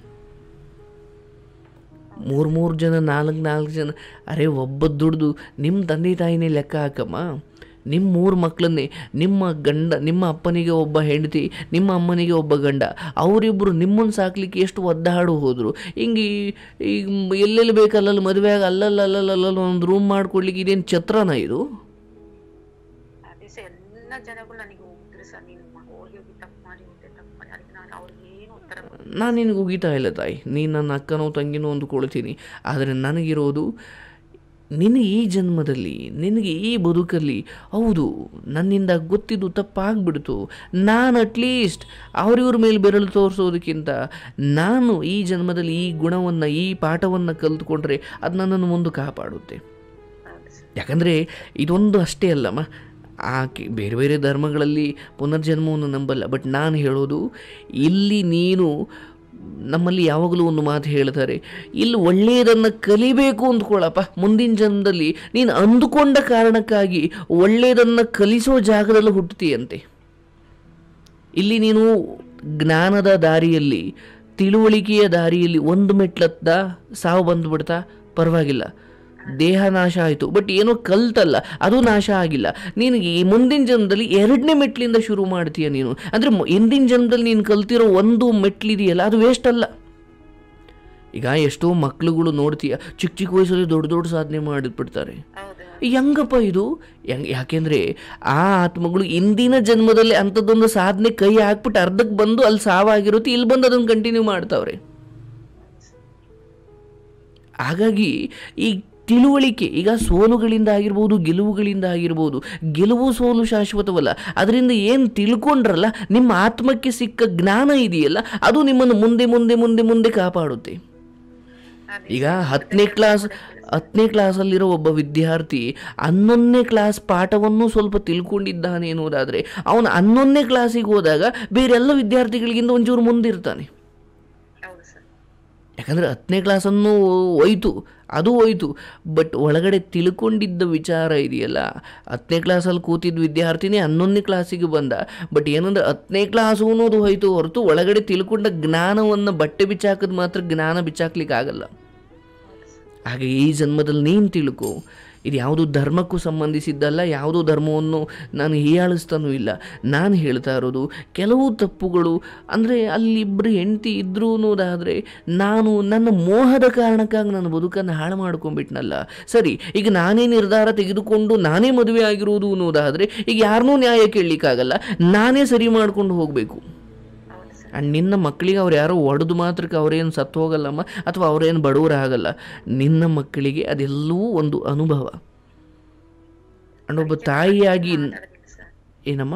ಮೂರು ಮೂರು ಜನ, ನಾಲ್ಕು ನಾಲ್ಕು ಜನ, ಅರೆ ಒಬ್ಬ ದುಡ್ದು ನಿಮ್ಮ ತಂದೆ ತಾಯಿನೇ ಲೆಕ್ಕ ಹಾಕಮ್ಮ. ನಿಮ್ಮ ಮೂರು ಮಕ್ಕಳನ್ನೇ ನಿಮ್ಮ ಗಂಡ ನಿಮ್ಮ ಅಪ್ಪನಿಗೆ ಒಬ್ಬ ಹೆಂಡತಿ ನಿಮ್ಮ ಅಮ್ಮನಿಗೆ ಒಬ್ಬ ಗಂಡ ಅವರಿಬ್ಬರು ನಿಮ್ಮನ್ನು ಸಾಕಲಿಕ್ಕೆ ಎಷ್ಟು ಒದ್ದಾಡು ಹೋದರು. ಹಿಂಗೆ ಈಗ ಎಲ್ಲೆಲ್ಲಿ ಬೇಕಲ್ಲಲ್ಲಿ ಮದುವೆ ಆಗ ಅಲ್ಲಲ್ಲಿ ಅಲ್ಲಲ್ಲಿ ಅಲ್ಲಲ್ಲಿ ಒಂದು ರೂಮ್ ಮಾಡ್ಕೊಡ್ಲಿಕ್ಕೆ ಇದೇನು ಛತ್ರನ ಇದು. ನಾನು ನಿನಗೆ ಉಗಿತಾ ಇಲ್ಲ ತಾಯಿ. ನೀನು ನನ್ನ ಅಕ್ಕನೋ ತಂಗಿನೋ ಅಂದುಕೊಳ್ತೀನಿ ಆದರೆ ನನಗಿರೋದು ನಿನಗೆ ಈ ಜನ್ಮದಲ್ಲಿ, ನಿನಗೆ ಈ ಬದುಕಲ್ಲಿ, ಹೌದು, ನನ್ನಿಂದ ಗೊತ್ತಿದ್ದು ತಪ್ಪಾಗ್ಬಿಡ್ತು. ನಾನು ಅಟ್ಲೀಸ್ಟ್ ಅವರಿವ್ರ ಮೇಲೆ ಬೆರಳು ತೋರಿಸೋದಕ್ಕಿಂತ ನಾನು ಈ ಜನ್ಮದಲ್ಲಿ ಈ ಗುಣವನ್ನು, ಈ ಪಾಠವನ್ನು ಕಲಿತ್ಕೊಂಡ್ರೆ ಅದು ನನ್ನನ್ನು ಮುಂದೆ ಕಾಪಾಡುತ್ತೆ. ಯಾಕಂದರೆ ಇದೊಂದು ಅಷ್ಟೇ ಅಲ್ಲಮ್ಮ. ಆಕೆ ಬೇರೆ ಬೇರೆ ಧರ್ಮಗಳಲ್ಲಿ ಪುನರ್ಜನ್ಮವನ್ನು ನಂಬಲ್ಲ. ಬಟ್ ನಾನು ಹೇಳೋದು, ಇಲ್ಲಿ ನೀನು ನಮ್ಮಲ್ಲಿ ಯಾವಾಗಲೂ ಒಂದು ಮಾತು ಹೇಳ್ತಾರೆ, ಇಲ್ಲಿ ಒಳ್ಳೆಯದನ್ನು ಕಲಿಬೇಕು ಅಂದ್ಕೊಳ್ಳಪ್ಪ ಮುಂದಿನ ಜನ್ಮದಲ್ಲಿ ನೀನು ಅಂದುಕೊಂಡ ಕಾರಣಕ್ಕಾಗಿ ಒಳ್ಳೆಯದನ್ನು ಕಲಿಸೋ ಜಾಗದಲ್ಲಿ ಹುಟ್ಟುತ್ತೀಯಂತೆ. ಇಲ್ಲಿ ನೀನು ಜ್ಞಾನದ ದಾರಿಯಲ್ಲಿ, ತಿಳುವಳಿಕೆಯ ದಾರಿಯಲ್ಲಿ ಒಂದು ಮೆಟ್ಲತ್ತ ಸಾವು ಬಂದುಬಿಡ್ತಾ, ಪರವಾಗಿಲ್ಲ. ದೇಹ ನಾಶ ಆಯಿತು ಬಟ್ ಏನೋ ಕಲ್ತಲ್ಲ. ಅದು ನಾಶ ಆಗಿಲ್ಲ. ನಿನಗೆ ಈ ಮುಂದಿನ ಜನ್ಮದಲ್ಲಿ ಎರಡನೇ ಮೆಟ್ಲಿಂದ ಶುರು ಮಾಡ್ತೀಯ ನೀನು. ಅಂದರೆ ಹಿಂದಿನ ಜನ್ಮದಲ್ಲಿ ನೀನು ಕಲ್ತಿರೋ ಒಂದು ಮೆಟ್ಲಿದೆಯಲ್ಲ ಅದು ವೇಸ್ಟ್ ಅಲ್ಲ. ಈಗ ಎಷ್ಟೋ ಮಕ್ಳುಗಳು ನೋಡ್ತೀಯ, ಚಿಕ್ಕ ಚಿಕ್ಕ ವಯಸ್ಸಲ್ಲಿ ದೊಡ್ಡ ದೊಡ್ಡ ಸಾಧನೆ ಮಾಡಿಬಿಡ್ತಾರೆ. ಹೆಂಗಪ್ಪ ಇದು? ಹೆಂಗ್, ಯಾಕೆಂದರೆ ಆ ಆತ್ಮಗಳು ಇಂದಿನ ಜನ್ಮದಲ್ಲಿ ಅಂಥದ್ದೊಂದು ಸಾಧನೆ ಕೈ ಹಾಕ್ಬಿಟ್ಟು ಅರ್ಧಕ್ಕೆ ಬಂದು ಅಲ್ಲಿ ಸಾವಾಗಿರುತ್ತೆ, ಇಲ್ಲಿ ಬಂದು ಅದನ್ನು ಕಂಟಿನ್ಯೂ ಮಾಡ್ತಾವ್ರೆ. ಹಾಗಾಗಿ ಈ ತಿಳುವಳಿಕೆ, ಈಗ ಸೋಲುಗಳಿಂದ ಆಗಿರ್ಬೋದು, ಗೆಲುವುಗಳಿಂದ ಆಗಿರ್ಬೋದು, ಗೆಲುವು ಸೋಲು ಶಾಶ್ವತವಲ್ಲ, ಅದರಿಂದ ಏನು ತಿಳ್ಕೊಂಡ್ರಲ್ಲ, ನಿಮ್ಮ ಆತ್ಮಕ್ಕೆ ಸಿಕ್ಕ ಜ್ಞಾನ ಇದೆಯಲ್ಲ, ಅದು ನಿಮ್ಮನ್ನು ಮುಂದೆ ಮುಂದೆ ಮುಂದೆ ಮುಂದೆ ಕಾಪಾಡುತ್ತೆ. ಈಗ ಹತ್ತನೇ ಕ್ಲಾಸ್, ಹತ್ತನೇ ಕ್ಲಾಸಲ್ಲಿರೋ ಒಬ್ಬ ವಿದ್ಯಾರ್ಥಿ ಹನ್ನೊಂದನೇ ಕ್ಲಾಸ್ ಪಾಠವನ್ನು ಸ್ವಲ್ಪ ತಿಳ್ಕೊಂಡಿದ್ದಾನೆ ಎನ್ನುವುದಾದರೆ, ಅವನು ಹನ್ನೊಂದನೇ ಕ್ಲಾಸಿಗೆ ಹೋದಾಗ ಬೇರೆಲ್ಲ ವಿದ್ಯಾರ್ಥಿಗಳಿಗಿಂತ ಒಂಚೂರು ಮುಂದಿರ್ತಾನೆ. ಯಾಕಂದರೆ ಹತ್ತನೇ ಕ್ಲಾಸನ್ನು ಹೋಯ್ತು ಅದು ಹೋಯ್ತು ಬಟ್ ಒಳಗಡೆ ತಿಳ್ಕೊಂಡಿದ್ದ ವಿಚಾರ ಇದೆಯಲ್ಲ, ಹತ್ತನೇ ಕ್ಲಾಸಲ್ಲಿ ಕೂತಿದ್ದ ವಿದ್ಯಾರ್ಥಿನೇ ಹನ್ನೊಂದನೇ ಕ್ಲಾಸಿಗೆ ಬಂದ. ಬಟ್ ಏನಂದ್ರೆ ಹತ್ತನೇ ಕ್ಲಾಸು ಅನ್ನೋದು ಹೋಯ್ತು, ಹೊರತು ಒಳಗಡೆ ತಿಳ್ಕೊಂಡ ಜ್ಞಾನವನ್ನು ಬಟ್ಟೆ ಬಿಚ್ಚಾಕದ್ ಮಾತ್ರ ಜ್ಞಾನ ಬಿಚ್ಚಾಕ್ಲಿಕ್ಕೆ ಆಗಲ್ಲ ಹಾಗೆ ಈ ಜನ್ಮದಲ್ಲಿ ನೀನು ತಿಳ್ಕೊ ಇದು ಯಾವುದು ಧರ್ಮಕ್ಕೂ ಸಂಬಂಧಿಸಿದ್ದಲ್ಲ, ಯಾವುದೋ ಧರ್ಮವನ್ನು ನಾನು ಹೀಯಾಳಿಸ್ತಾನೂ ಇಲ್ಲ. ನಾನು ಹೇಳ್ತಾ ಇರೋದು, ಕೆಲವು ತಪ್ಪುಗಳು, ಅಂದರೆ ಅಲ್ಲಿಬ್ಬರು ಹೆಂಡತಿ ಇದ್ದರು ಅನ್ನೋದಾದರೆ ನಾನು ನನ್ನ ಮೋಹದ ಕಾರಣಕ್ಕಾಗಿ ನನ್ನ ಬದುಕನ್ನು ಹಾಳು ಮಾಡ್ಕೊಂಡ್ಬಿಟ್ನಲ್ಲ. ಸರಿ, ಈಗ ನಾನೇ ನಿರ್ಧಾರ ತೆಗೆದುಕೊಂಡು ನಾನೇ ಮದುವೆ ಆಗಿರುವುದು ಅನ್ನೋದಾದರೆ, ಈಗ ಯಾರನ್ನೂ ನ್ಯಾಯ ಕೇಳಲಿಕ್ಕಾಗಲ್ಲ, ನಾನೇ ಸರಿ ಮಾಡ್ಕೊಂಡು ಹೋಗಬೇಕು. ಆ್ಯಂಡ್ ನಿನ್ನ ಮಕ್ಕಳಿಗೆ ಅವ್ರು ಯಾರೋ ಒಡೆದು ಮಾತ್ರಕ್ಕೆ ಅವರೇನು ಸತ್ತು ಹೋಗಲ್ಲಮ್ಮ? ಅಥವಾ ಅವರೇನು ಬಡವರಾಗಲ್ಲ ನಿನ್ನ ಮಕ್ಕಳಿಗೆ ಅದೆಲ್ಲವೂ ಒಂದು ಅನುಭವ. ಆ್ಯಂಡ್ ಒಬ್ಬ ತಾಯಿಯಾಗಿ ಏನಮ್ಮ?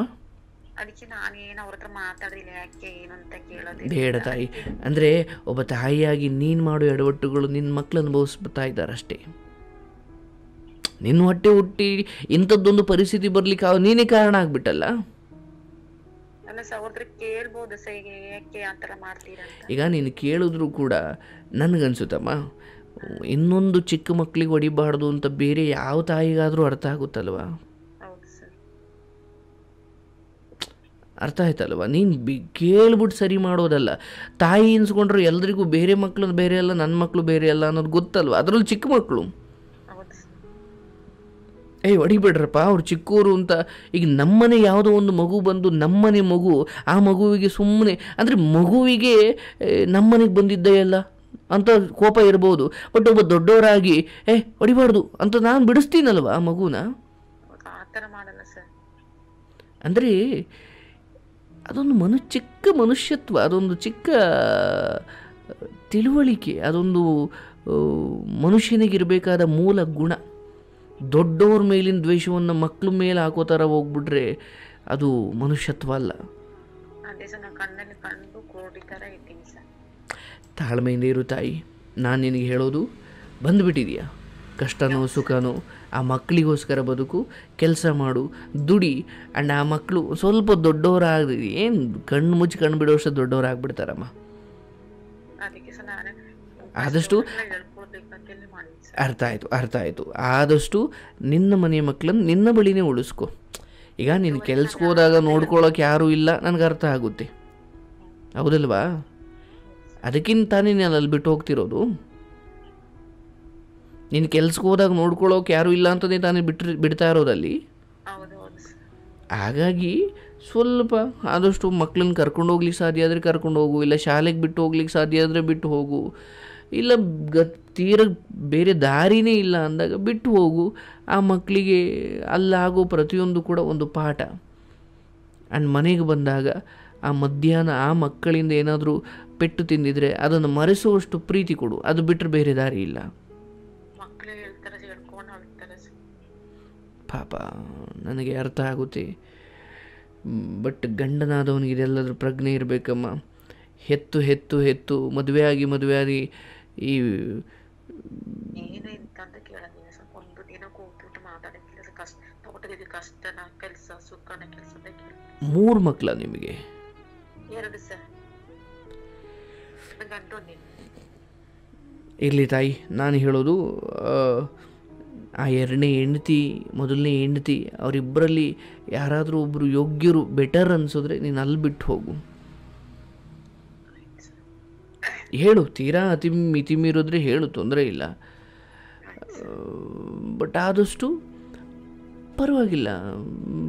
ಬೇಡ ತಾಯಿ. ಅಂದರೆ ಒಬ್ಬ ತಾಯಿಯಾಗಿ ನೀನು ಮಾಡೋ ಎಡವಟ್ಟುಗಳು ನಿನ್ನ ಮಕ್ಕಳು ಅನುಭವಿಸ್ತಾ ಇದ್ದಾರೆ ಅಷ್ಟೇ. ನಿನ್ನ ಹೊಟ್ಟೆ ಹುಟ್ಟಿ ಇಂಥದ್ದೊಂದು ಪರಿಸ್ಥಿತಿ ಬರ್ಲಿಕ್ಕೆ ನೀನೇ ಕಾರಣ ಆಗ್ಬಿಟ್ಟಲ್ಲ? ಅಲ್ಲ ಕೇಳ್ಬೋದು ಸರ್ ಈಗ ಯಾಕೆ ಆ ಥರ ಮಾಡ್ತೀರಾ ಅಂತ. ಈಗ ನೀನು ಕೇಳಿದ್ರು ಕೂಡ ನನಗನ್ಸುತ್ತಮ್ಮ ಇನ್ನೊಂದು ಚಿಕ್ಕ ಮಕ್ಕಳಿಗೆ ಹೊಡಿಬಾರ್ದು ಅಂತ ಬೇರೆ ಯಾವ ತಾಯಿಗಾದರೂ ಅರ್ಥ ಆಗುತ್ತಲ್ವಾ? ಅರ್ಥ ಆಯ್ತಲ್ವ? ನೀನು ಬಿ ಕೇಳ್ಬಿಟ್ಟು ಸರಿ ಮಾಡೋದಲ್ಲ. ತಾಯಿ ಎನ್ಸ್ಕೊಂಡ್ರೆ ಎಲ್ರಿಗೂ ಬೇರೆ ಮಕ್ಕಳು ಬೇರೆ ಅಲ್ಲ ನನ್ನ ಮಕ್ಕಳು ಬೇರೆ ಅಲ್ಲ ಅನ್ನೋದು ಗೊತ್ತಲ್ವ? ಅದರಲ್ಲಿ ಚಿಕ್ಕ ಮಕ್ಕಳು ಏಯ್ ಹೊಡಿಬೇಡ್ರಪ್ಪ ಅವ್ರು ಚಿಕ್ಕವರು ಅಂತ. ಈಗ ನಮ್ಮನೆ ಯಾವುದೋ ಒಂದು ಮಗು ಬಂದು ನಮ್ಮನೆ ಮಗು ಆ ಮಗುವಿಗೆ ಸುಮ್ಮನೆ ಅಂದರೆ ಮಗುವಿಗೆ ನಮ್ಮನೆಗೆ ಬಂದಿದ್ದೇ ಅಲ್ಲ ಅಂತ ಕೋಪ ಇರ್ಬೋದು. ಬಟ್ ಒಬ್ಬ ದೊಡ್ಡವರಾಗಿ ಏ ಹೊಡಿಬಾರ್ದು ಅಂತ ನಾನು ಬಿಡಿಸ್ತೀನಲ್ವ ಆ ಮಗುನ? ಆ ಥರ ಮಾಡಲ್ಲ ಸರ್. ಅಂದರೆ ಅದೊಂದು ಮನು ಚಿಕ್ಕ ಮನುಷ್ಯತ್ವ ಅದೊಂದು ಚಿಕ್ಕ ತಿಳುವಳಿಕೆ ಅದೊಂದು ಮನುಷ್ಯನಿಗಿರಬೇಕಾದ ಮೂಲ ಗುಣ. ದೊಡ್ಡವ್ರ ಮೇಲಿನ ದ್ವೇಷವನ್ನು ಮಕ್ಕಳ ಮೇಲೆ ಹಾಕೋ ಥರ ಹೋಗ್ಬಿಟ್ರೆ ಅದು ಮನುಷ್ಯತ್ವ ಅಲ್ಲ. ತಾಳ್ಮೆಯಿಂದ ಇರು ತಾಯಿ. ನಾನು ನಿನಗೆ ಹೇಳೋದು ಬಂದುಬಿಟ್ಟಿದೆಯಾ. ಕಷ್ಟನೋ ಸುಖನೋ ಆ ಮಕ್ಕಳಿಗೋಸ್ಕರ ಬದುಕು ಕೆಲಸ ಮಾಡು ದುಡಿ ಆ್ಯಂಡ್ ಆ ಮಕ್ಕಳು ಸ್ವಲ್ಪ ದೊಡ್ಡವರಾಗ ಏನು ಕಣ್ಣು ಮುಚ್ಚಿ ಕಣ್ಣು ಬಿಡೋಷ್ಟು ದೊಡ್ಡವರಾಗ್ಬಿಡ್ತಾರಮ್ಮ ಆದಷ್ಟು ಅರ್ಥ ಆಯಿತು ಅರ್ಥ ಆಯಿತು. ಆದಷ್ಟು ನಿನ್ನ ಮನೆಯ ಮಕ್ಕಳನ್ನು ನಿನ್ನ ಬಳಿನೇ ಉಳಿಸ್ಕೊ. ಈಗ ನೀನು ಕೆಲ್ಸಕ್ಕೆ ಹೋದಾಗ ನೋಡ್ಕೊಳ್ಳೋಕೆ ಯಾರೂ ಇಲ್ಲ, ನನಗೆ ಅರ್ಥ ಆಗುತ್ತೆ. ಹೌದಲ್ವಾ? ಅದಕ್ಕಿಂತ ತಾನೇ ನೀನು ಅಲ್ಲಿ ಬಿಟ್ಟು ಹೋಗ್ತಿರೋದು. ನೀನು ಕೆಲ್ಸಕ್ಕೆ ಹೋದಾಗ ನೋಡ್ಕೊಳ್ಳೋಕೆ ಯಾರೂ ಇಲ್ಲ ಅಂತಲೇ ತಾನೇ ಬಿಟ್ಟು ಬಿಡ್ತಾ ಇರೋದಲ್ಲಿ. ಹಾಗಾಗಿ ಸ್ವಲ್ಪ ಆದಷ್ಟು ಮಕ್ಕಳನ್ನ ಕರ್ಕೊಂಡು ಹೋಗ್ಲಿಕ್ಕೆ ಸಾಧ್ಯ ಆದರೆ ಕರ್ಕೊಂಡು ಹೋಗು, ಇಲ್ಲ ಶಾಲೆಗೆ ಬಿಟ್ಟು ಹೋಗ್ಲಿಕ್ಕೆ ಸಾಧ್ಯ ಆದರೆ ಬಿಟ್ಟು ಹೋಗು. ಇಲ್ಲ ಗ ತೀರ ಬೇರೆ ದಾರಿನೇ ಇಲ್ಲ ಅಂದಾಗ ಬಿಟ್ಟು ಹೋಗು. ಆ ಮಕ್ಕಳಿಗೆ ಅಲ್ಲಾಗೋ ಪ್ರತಿಯೊಂದು ಕೂಡ ಒಂದು ಪಾಠ. ಆ್ಯಂಡ್ ಮನೆಗೆ ಬಂದಾಗ ಆ ಮಧ್ಯಾಹ್ನ ಆ ಮಕ್ಕಳಿಂದ ಏನಾದರೂ ಪೆಟ್ಟು ತಿಂದಿದ್ರೆ ಅದನ್ನು ಮರೆಸುವಷ್ಟು ಪ್ರೀತಿ ಕೊಡು. ಅದು ಬಿಟ್ಟರೆ ಬೇರೆ ದಾರಿ ಇಲ್ಲ. ಪಾಪ ನನಗೆ ಅರ್ಥ ಆಗುತ್ತೆ. ಬಟ್ ಗಂಡನಾದವನಿಗೆ ಇದೆಲ್ಲದ್ರ ಪ್ರಜ್ಞೆ ಇರಬೇಕಮ್ಮ. ಹೆತ್ತು ಹೆತ್ತು ಹೆತ್ತು ಮದುವೆಯಾಗಿ ಮದುವೆಯಾಗಿ ಈ ಏನು ಇಂತ ಅಂತ ಸರ್ ಒಂದು ದಿನ ಕೂತ್ಬಿಟ್ಟು ಮಾತಾಡಕ್ಕಿಲ್ಲ ಕಷ್ಟ ತೋಟದಲ್ಲಿ ಕಷ್ಟನ ಕೆಲಸ ಸುಖನ ಕೆಲಸದ ಮೂರು ಮಕ್ಕಳ ನಿಮಗೆ ಎರಡು ಸರ್ ಇರಲಿ ತಾಯಿ ನಾನು ಹೇಳೋದು ಆ ಎರಡನೇ ಹೆಂಡತಿ ಮೊದಲನೇ ಹೆಂಡತಿ ಅವರಿಬ್ಬರಲ್ಲಿ ಯಾರಾದರೂ ಒಬ್ಬರು ಯೋಗ್ಯರು ಬೆಟರ್ ಅನಿಸಿದ್ರೆ ನೀನು ಅಲ್ಲಿ ಬಿಟ್ಟು ಹೋಗು ಹೇಳು ತೀರಾ ಅತಿ ಮಿತಿ ಮೀರಿದ್ರೆ ಹೇಳು ತೊಂದರೆ ಇಲ್ಲ. ಬಟ್ ಆದಷ್ಟು ಪರವಾಗಿಲ್ಲ.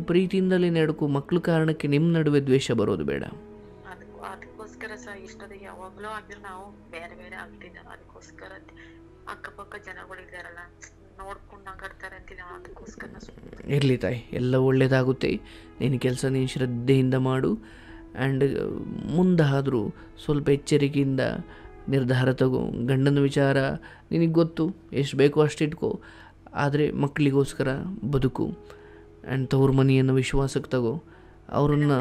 ಪ್ರೀತಿಯಿಂದಲೇ ನಡ್ಕು ಮಕ್ಕಳ ಕಾರಣಕ್ಕೆ ನಿಮ್ಮ ನಡುವೆ ದ್ವೇಷ ಬರೋದು ಬೇಡ. ಅದಕ್ಕೂ ಅದಕ್ಕೋಸ್ಕರ ಸಹ ಇಷ್ಟೊತ್ತಿಗೆ ಯಾವಾಗಲೂ ಆಗಿದ್ರೆ ನಾವು ಬೇರೆ ಬೇರೆ ಆಗ್ತಿದ್ದ ಅದಕ್ಕೋಸ್ಕರ ಅಕ್ಕಪಕ್ಕ ಜನಗಳಿದ್ದಾರಲ್ಲ ನೋಡ್ಕೊಂಡು ನಗಾಡ್ತಾರೆ ಅಂತ ಅದಕ್ಕೋಸ್ಕರ ಇರಲಿ ತಾಯಿ ಎಲ್ಲ ಒಳ್ಳೇದಾಗುತ್ತೆ. ನಿನ್ನ ಕೆಲಸ ನೀನು ಶ್ರದ್ಧೆಯಿಂದ ಮಾಡು. ಆ್ಯಂಡ್ ಮುಂದಾದರೂ ಸ್ವಲ್ಪ ಎಚ್ಚರಿಕೆಯಿಂದ ನಿರ್ಧಾರ ತಗೋ. ಗಂಡನ ವಿಚಾರ ನಿನಗೆ ಗೊತ್ತು ಎಷ್ಟು ಬೇಕೋ ಅಷ್ಟು ಇಟ್ಕೋ. ಆದರೆ ಮಕ್ಕಳಿಗೋಸ್ಕರ ಬದುಕು. ಆ್ಯಂಡ್ ತವ್ರ ಮನೆಯನ್ನು ವಿಶ್ವಾಸಕ್ಕೆ ತಗೋ. ಅವರನ್ನು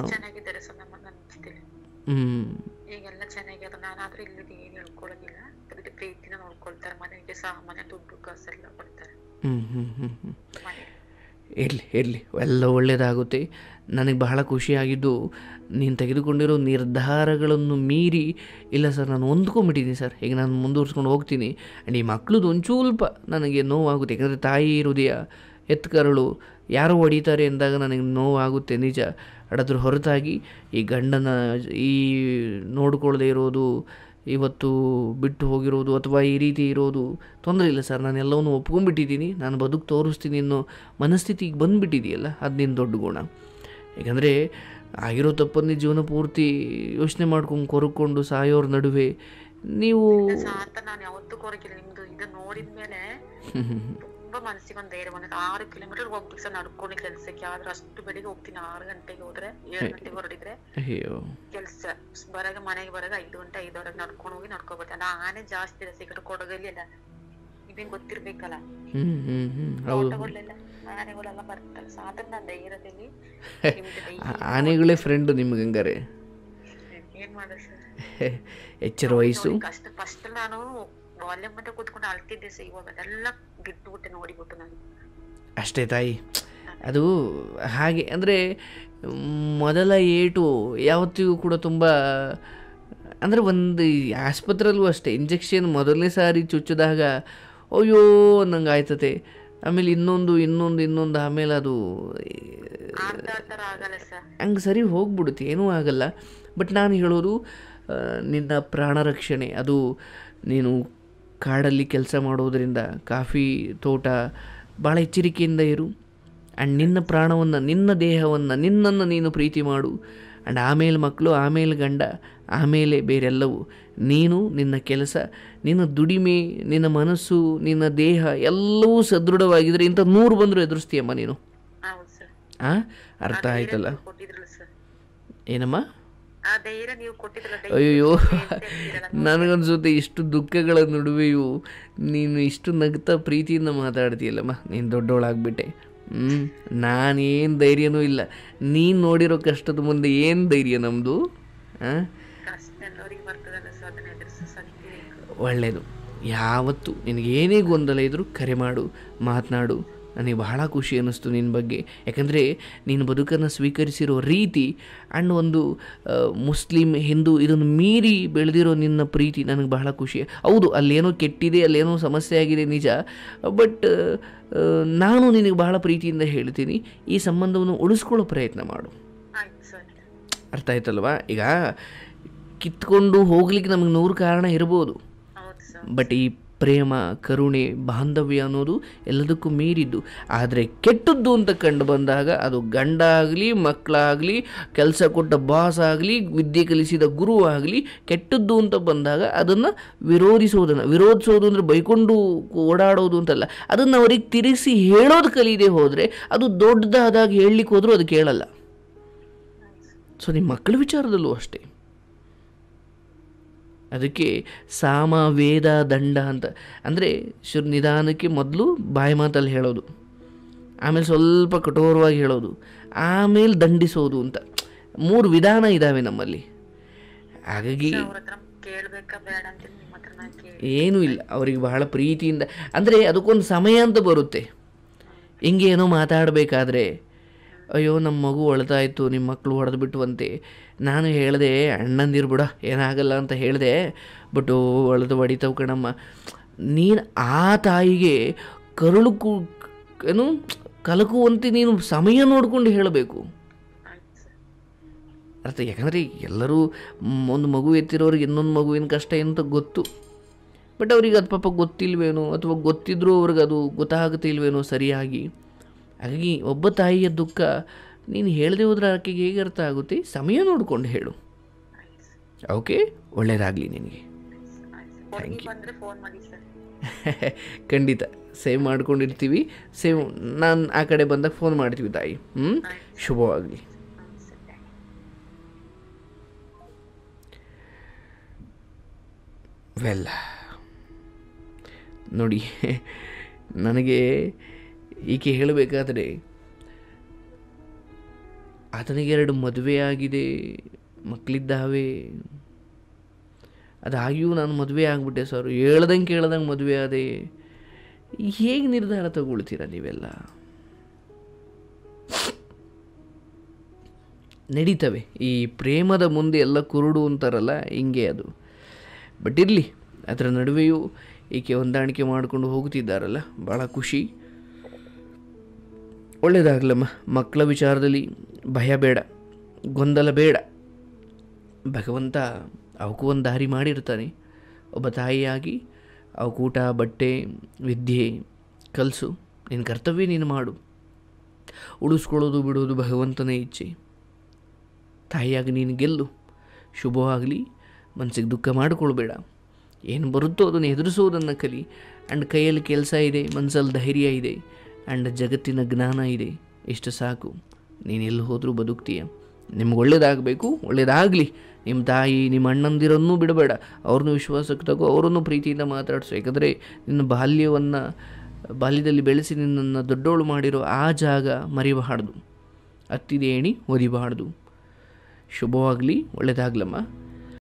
ಹ್ಞೂ ಹ್ಞೂ ಹ್ಞೂ ಹ್ಞೂ ಇರಲಿ ಇರಲಿ, ಎಲ್ಲ ಒಳ್ಳೆಯದಾಗುತ್ತೆ ನನಗೆ ಬಹಳ ಖುಷಿಯಾಗಿದ್ದು ನೀನು ತೆಗೆದುಕೊಂಡಿರೋ ನಿರ್ಧಾರಗಳನ್ನು ಮೀರಿ. ಇಲ್ಲ ಸರ್, ನಾನು ಹೊಂದ್ಕೊಂಬಿಟ್ಟಿದ್ದೀನಿ ಸರ್. ಈಗ ನಾನು ಮುಂದುವರ್ಸ್ಕೊಂಡು ಹೋಗ್ತೀನಿ. ಆ್ಯಂಡ್ ಈ ಮಕ್ಳದ್ದು ಒಂಚೂಲ್ಪ ನನಗೆ ನೋವಾಗುತ್ತೆ. ಯಾಕಂದರೆ ತಾಯಿ ಹೃದಯ ಎತ್ಕರಳು. ಯಾರು ಹೊಡಿತಾರೆ ಎಂದಾಗ ನನಗೆ ನೋವಾಗುತ್ತೆ ನಿಜ. ಅಡದ್ರ ಹೊರತಾಗಿ ಈ ಗಂಡನ ಈ ನೋಡ್ಕೊಳ್ಳದೆ ಇರೋದು ಇವತ್ತು ಬಿಟ್ಟು ಹೋಗಿರೋದು ಅಥವಾ ಈ ರೀತಿ ಇರೋದು ತೊಂದರೆ ಇಲ್ಲ ಸರ್. ನಾನು ಎಲ್ಲವನ್ನು ಒಪ್ಕೊಂಡ್ಬಿಟ್ಟಿದ್ದೀನಿ. ನಾನು ಬದುಕು ತೋರಿಸ್ತೀನಿ ಅನ್ನೋ ಮನಸ್ಥಿತಿಗೆ ಬಂದುಬಿಟ್ಟಿದೆಯಲ್ಲ ಅದು ನಿನ್ನ ದೊಡ್ಡ ಗುಣ. ಯಾಕಂದರೆ ಆಗಿರೋ ತಪ್ಪನ್ನೇ ಜೀವನ ಪೂರ್ತಿ ಯೋಚನೆ ಮಾಡ್ಕೊಂಡು ಕೊರಕೊಂಡು ಸಾಯೋರ ನಡುವೆ ನೀವು ತುಂಬಾ ಮನಸ್ಸಿಗೆ ಒಂದ್ ಧೈರ್ಯ ಬಂದಿತ್ತು ಆರು ಕಿಲೋಮೀಟರ್ ಹೋಗ್ಬೇಕು ಸರ್ ನಡ್ಕೊಂಡು ಕೆಲ್ಸಕ್ಕೆ. ಆದ್ರೆ ಅಷ್ಟು ಬೆಳಿಗ್ಗೆ ಹೋಗ್ತೀನಿ ಆರು ಗಂಟೆಗೆ ಹೋದ್ರೆ ಏಳು ಗಂಟೆಗೆ ಹೊರಡಿದ್ರೆ ಕೆಲ್ಸ. ಬರಾಗ ಮನೆಗೆ ಬರಾಗ ಐದು ಗಂಟೆ ಐದವರೆಗೆ ನಡ್ಕೊಂಡು ಹೋಗಿ ನಡ್ಕೊ ಬರ್ತೀನಿ ಆನೆ ಜಾಸ್ತಿ ಇದೆ ಸಿಗಟ್ ಕೊಡಗಲ್ಲಿ ಎಲ್ಲ ನಿಮಗೆ ಗೊತ್ತಿರ್ಬೇಕಲ್ಲ? ಆನೆಗಳೆಲ್ಲ ಬರ್ತಾರೆ ಸಾಧಾರಣ ಧೈರ್ಯದಲ್ಲಿ ಆನೆಗಳೇ ಫ್ರೆಂಡ್ ನಿಮ್ಗೆ ಹಂಗಾರೆ. ಏನ್ ಮಾಡೋದು ಸರ್? ಎಚ್ಚರ ವಯಸ್ಸು. ಕಷ್ಟ ಫಸ್ಟ್ ನಾನು ಮತ್ತೆ ಕೂತ್ಕೊಂಡು ಅಳ್ತಿದ್ದೆ ಸರ್ ಇವಾಗ ಅದೆಲ್ಲ ನೋಡಿಬಿಟ್ಟು ನಾನು ಅಷ್ಟೇ ತಾಯಿ. ಅದು ಹಾಗೆ ಅಂದರೆ ಮೊದಲ ಏಟು ಯಾವತ್ತಿಗೂ ಕೂಡ ತುಂಬ ಅಂದರೆ ಒಂದು ಆಸ್ಪತ್ರೆಯಲ್ಲೂ ಅಷ್ಟೇ ಇಂಜೆಕ್ಷನ್ ಮೊದಲನೇ ಸಾರಿ ಚುಚ್ಚಿದಾಗ ಅಯ್ಯೋ ಅನ್ನಂಗೆ ಆಯ್ತತೆ. ಆಮೇಲೆ ಇನ್ನೊಂದು ಇನ್ನೊಂದು ಇನ್ನೊಂದು ಆಮೇಲೆ ಅದು ಹಂಗೆ ಸರಿ ಹೋಗ್ಬಿಡುತ್ತೆ ಏನೂ ಆಗಲ್ಲ. ಬಟ್ ನಾನು ಹೇಳೋದು ನಿನ್ನ ಪ್ರಾಣ ರಕ್ಷಣೆ ಅದು ನೀನು ಕಾಡಲ್ಲಿ ಕೆಲಸ ಮಾಡೋದರಿಂದ ಕಾಫಿ ತೋಟ ಭಾಳ ಎಚ್ಚರಿಕೆಯಿಂದ ಇರು. ಆ್ಯಂಡ್ ನಿನ್ನ ಪ್ರಾಣವನ್ನು ನಿನ್ನ ದೇಹವನ್ನು ನಿನ್ನನ್ನು ನೀನು ಪ್ರೀತಿ ಮಾಡು. ಆ್ಯಂಡ್ ಆಮೇಲೆ ಮಕ್ಕಳು ಆಮೇಲೆ ಗಂಡ ಆಮೇಲೆ ಬೇರೆಲ್ಲವೂ. ನೀನು ನಿನ್ನ ಕೆಲಸ ನಿನ್ನ ದುಡಿಮೆ ನಿನ್ನ ಮನಸ್ಸು ನಿನ್ನ ದೇಹ ಎಲ್ಲವೂ ಸದೃಢವಾಗಿದ್ದರೆ ಇಂಥ ನೂರು ಬಂದರೂ ಎದುರಿಸ್ತೀಯಮ್ಮ ನೀನು. ಹಾಂ ಅರ್ಥ ಆಯ್ತಲ್ಲ? ಏನಮ್ಮ? ಅಯ್ಯೋ ನನಗನ್ಸುತ್ತೆ ಇಷ್ಟು ದುಃಖಗಳ ನಡುವೆಯೂ ನೀನು ಇಷ್ಟು ನಗ್ತಾ ಪ್ರೀತಿಯಿಂದ ಮಾತಾಡ್ತೀಯಲ್ಲಮ್ಮ ನೀನು ದೊಡ್ಡವಳಾಗ್ಬಿಟ್ಟೆ ಹ್ಞೂ ನಾನೇನು ಧೈರ್ಯನೂ ಇಲ್ಲ. ನೀನು ನೋಡಿರೋ ಕಷ್ಟದ ಮುಂದೆ ಏನು ಧೈರ್ಯ ನಮ್ಮದು ಹಾಂ ಒಳ್ಳೆಯದು ಯಾವತ್ತು ನಿನಗೇನೇ ಗೊಂದಲ ಇದ್ದರೂ ಕರೆ ಮಾಡು ಮಾತನಾಡು. ನನಗೆ ಬಹಳ ಖುಷಿ ಅನ್ನಿಸ್ತು ನಿನ್ನ ಬಗ್ಗೆ. ಯಾಕಂದರೆ ನೀನು ಬದುಕನ್ನು ಸ್ವೀಕರಿಸಿರೋ ರೀತಿ ಆ್ಯಂಡ್ ಒಂದು ಮುಸ್ಲಿಂ ಹಿಂದೂ ಇದನ್ನು ಮೀರಿ ಬೆಳೆದಿರೋ ನಿನ್ನ ಪ್ರೀತಿ ನನಗೆ ಬಹಳ ಖುಷಿ. ಹೌದು ಅಲ್ಲೇನೋ ಕೆಟ್ಟಿದೆ ಅಲ್ಲೇನೋ ಸಮಸ್ಯೆ ಆಗಿದೆ ನಿಜ ಬಟ್ ನಾನು ನಿನಗೆ ಬಹಳ ಪ್ರೀತಿಯಿಂದ ಹೇಳ್ತೀನಿ ಈ ಸಂಬಂಧವನ್ನು ಉಳಿಸ್ಕೊಳ್ಳೋ ಪ್ರಯತ್ನ ಮಾಡು. ಅರ್ಥ ಆಯ್ತಲ್ವಾ? ಈಗ ಕಿತ್ಕೊಂಡು ಹೋಗ್ಲಿಕ್ಕೆ ನಮಗೆ ನೂರು ಕಾರಣ ಇರ್ಬೋದು. ಬಟ್ ಈ ಪ್ರೇಮ, ಕರುಣೆ, ಬಾಂಧವ್ಯ ಅನ್ನೋದು ಎಲ್ಲದಕ್ಕೂ ಮೀರಿದ್ದು. ಆದರೆ ಕೆಟ್ಟದ್ದು ಅಂತ ಕಂಡು ಬಂದಾಗ ಅದು ಗಂಡ ಆಗಲಿ ಮಕ್ಕಳಾಗಲಿ ಕೆಲಸ ಕೊಟ್ಟ ಬಾಸ್ ಆಗಲಿ, ವಿದ್ಯೆ ಕಲಿಸಿದ ಗುರು ಆಗಲಿ ಕೆಟ್ಟದ್ದು ಅಂತ ಬಂದಾಗ ಅದನ್ನು ವಿರೋಧಿಸೋದನ್ನು, ವಿರೋಧಿಸೋದು ಅಂದರೆ ಬೈಕೊಂಡು ಓಡಾಡೋದು ಅಂತಲ್ಲ, ಅದನ್ನು ಅವರಿಗೆ ತಿರುಗಿಸಿ ಹೇಳೋದು ಕಲಿಯದೆ ಹೋದರೆ ಅದು ದೊಡ್ಡದಾದಾಗ ಹೇಳಲಿಕ್ಕೆ ಹೋದರೂ ಅದು ಕೇಳಲ್ಲ. ಸೊ ನಿಮ್ಮ ಮಕ್ಕಳ ವಿಚಾರದಲ್ಲೂ ಅಷ್ಟೇ. ಅದಕ್ಕೆ ಸಾಮ ವೇದ ದಂಡ ಅಂತ. ಅಂದರೆ ಶುರು ನಿಧಾನಕ್ಕೆ ಮೊದಲು ಬಾಯಿ ಮಾತಲ್ಲಿ ಹೇಳೋದು. ಆಮೇಲೆ ಸ್ವಲ್ಪ ಕಠೋರವಾಗಿ ಹೇಳೋದು. ಆಮೇಲೆ ದಂಡಿಸೋದು ಅಂತ. ಮೂರು ವಿಧಾನ ಇದ್ದಾವೆ ನಮ್ಮಲ್ಲಿ. ಹಾಗಾಗಿ ಏನೂ ಇಲ್ಲ. ಅವರಿಗೆ ಬಹಳ ಪ್ರೀತಿಯಿಂದ. ಅಂದರೆ ಅದಕ್ಕೊಂದು ಸಮಯ ಅಂತ ಬರುತ್ತೆ. ಹಿಂಗೇನೋ ಏನೋ ಮಾತಾಡಬೇಕಾದ್ರೆ ಅಯ್ಯೋ ನಮ್ಮ ಮಗು ಅಳ್ತಾ ಇತ್ತು ನಿಮ್ಮ ಮಕ್ಕಳು ಹೊಡೆದು ಬಿಟ್ಟುವಂತೆ ನಾನು ಹೇಳಿದೆ ಅಣ್ಣಂದಿರು ಬಿಡ, ಏನಾಗಲ್ಲ ಅಂತ ಹೇಳಿದೆ ಬಟ್ ಒಳದು ಹೊಡಿತಾವು ಕಣಮ್ಮ. ನೀನು ಆ ತಾಯಿಗೆ ಕರುಳು ಏನು, ಕಲಕುವಂತೆ ನೀನು ಸಮಯ ನೋಡಿಕೊಂಡು ಹೇಳಬೇಕು. ಅರ್ಥ, ಯಾಕಂದರೆ ಎಲ್ಲರೂ ಒಂದು ಮಗು ಎತ್ತಿರೋರಿಗೆ ಇನ್ನೊಂದು ಮಗುವಿನ ಕಷ್ಟ ಅಂತ ಗೊತ್ತು. ಬಟ್ ಅವ್ರಿಗೆ ಅದು ಪಾಪ ಗೊತ್ತಿಲ್ವೇನೋ, ಅಥವಾ ಗೊತ್ತಿದ್ರೂ ಅವ್ರಿಗೆ ಅದು ಗೊತ್ತಾಗುತ್ತಿಲ್ವೇನೋ ಸರಿಯಾಗಿ. ಹಾಗಾಗಿ ಒಬ್ಬ ತಾಯಿಯ ದುಃಖ ನೀನು ಹೇಳದೆ ಹೋದ್ರೆ ಆಕೆಗೆ ಹೇಗೆ ಅರ್ಥ ಆಗುತ್ತೆ? ಸಮಯ ನೋಡ್ಕೊಂಡು ಹೇಳು. ಓಕೆ ಒಳ್ಳೇದಾಗಲಿ ನಿನಗೆ. ಥ್ಯಾಂಕ್ ಯು ಖಂಡಿತ. ಸೇವ್ ಮಾಡ್ಕೊಂಡಿರ್ತೀವಿ. ಸೇವ್ ನಾನು ಆ ಕಡೆ ಬಂದಾಗ ಫೋನ್ ಮಾಡ್ತೀವಿ ತಾಯಿ. ಹ್ಞೂ ಶುಭವಾಗಲಿ. ವೆಲ್ ನೋಡಿ, ನನಗೆ ಈಕೆ ಹೇಳಬೇಕಾದ್ರೆ ಆತನಿಗೆ ಎರಡು ಮದುವೆ ಆಗಿದೆ ಮಕ್ಕಳಿದ್ದಾವೆ ಅದಾಗಿಯೂ ನಾನು ಮದುವೆ ಆಗಿಬಿಟ್ಟೆ ಸರ್. ಹೇಳ್ದಂಗೆ ಕೇಳ್ದಂಗೆ ಮದುವೆ ಆದೆ. ಹೇಗೆ ನಿರ್ಧಾರ ತಗೊಳ್ತೀರ ನೀವೆಲ್ಲ? ನಡೀತವೆ. ಈ ಪ್ರೇಮದ ಮುಂದೆ ಎಲ್ಲ ಕುರುಡು ಅಂತಾರಲ್ಲ, ಹಿಂಗೆ ಅದು. ಬಟ್ ಇರಲಿ, ಅದರ ನಡುವೆಯೂ ಈಕೆ ಹೊಂದಾಣಿಕೆ ಮಾಡಿಕೊಂಡು ಹೋಗುತ್ತಿದ್ದಾರಲ್ಲ ಭಾಳ ಖುಷಿ. ಒಳ್ಳೆಯದಾಗಲಮ್ಮ ಮಕ್ಕಳ ವಿಚಾರದಲ್ಲಿ ಭಯ ಬೇಡ, ಗೊಂದಲ ಬೇಡ. ಭಗವಂತ ಅವಕ್ಕೂ ಒಂದು ದಾರಿ ಮಾಡಿರ್ತಾನೆ. ಒಬ್ಬ ತಾಯಿಯಾಗಿ ಅವಕೂಟ ಬಟ್ಟೆ, ವಿದ್ಯೆ, ಕಲಸು, ನಿನ್ನ ಕರ್ತವ್ಯ ನೀನು ಮಾಡು. ಉಳಿಸ್ಕೊಳ್ಳೋದು ಬಿಡೋದು ಭಗವಂತನ ಇಚ್ಛೆ. ತಾಯಿಯಾಗಿ ನೀನು ಗೆಲ್ಲು. ಶುಭವಾಗಲಿ, ಮನಸ್ಸಿಗೆ ದುಃಖ ಮಾಡಿಕೊಳ್ಬೇಡ. ಏನು ಬರುತ್ತೋ ಅದನ್ನು ಎದುರಿಸೋದನ್ನು ಕಲಿ. ಆ್ಯಂಡ್ ಕೈಯಲ್ಲಿ ಕೆಲಸ ಇದೆ ಮನಸ್ಸಲ್ಲಿ ಧೈರ್ಯ ಇದೆ. ಆ್ಯಂಡ್ ಜಗತ್ತಿನ ಜ್ಞಾನ ಇದೆ. ಇಷ್ಟು ಸಾಕು. ನೀನು ಎಲ್ಲಿ ಹೋದರೂ ಬದುಕ್ತೀಯ. ನಿಮ್ಗೆ ಒಳ್ಳೇದಾಗಬೇಕು, ಒಳ್ಳೇದಾಗಲಿ. ನಿಮ್ಮ ತಾಯಿ, ನಿಮ್ಮ ಅಣ್ಣಂದಿರನ್ನೂ ಬಿಡಬೇಡ. ಅವ್ರನ್ನೂ ವಿಶ್ವಾಸಕ್ಕೆ ತಗೋ, ಅವರನ್ನು ಪ್ರೀತಿಯಿಂದ ಮಾತಾಡಿಸು. ಯಾಕಂದರೆ ನಿನ್ನ ಬಾಲ್ಯವನ್ನು, ಬಾಲ್ಯದಲ್ಲಿ ಬೆಳೆಸಿ ನಿನ್ನನ್ನು ದೊಡ್ಡೋಳು ಮಾಡಿರೋ ಆ ಜಾಗ ಮರಿಬಾರ್ದು. ಅತ್ತಿದೆ ಏಣಿ ಒದಿಬಾರ್ದು. ಶುಭವಾಗಲಿ ಒಳ್ಳೆಯದಾಗ್ಲಮ್ಮ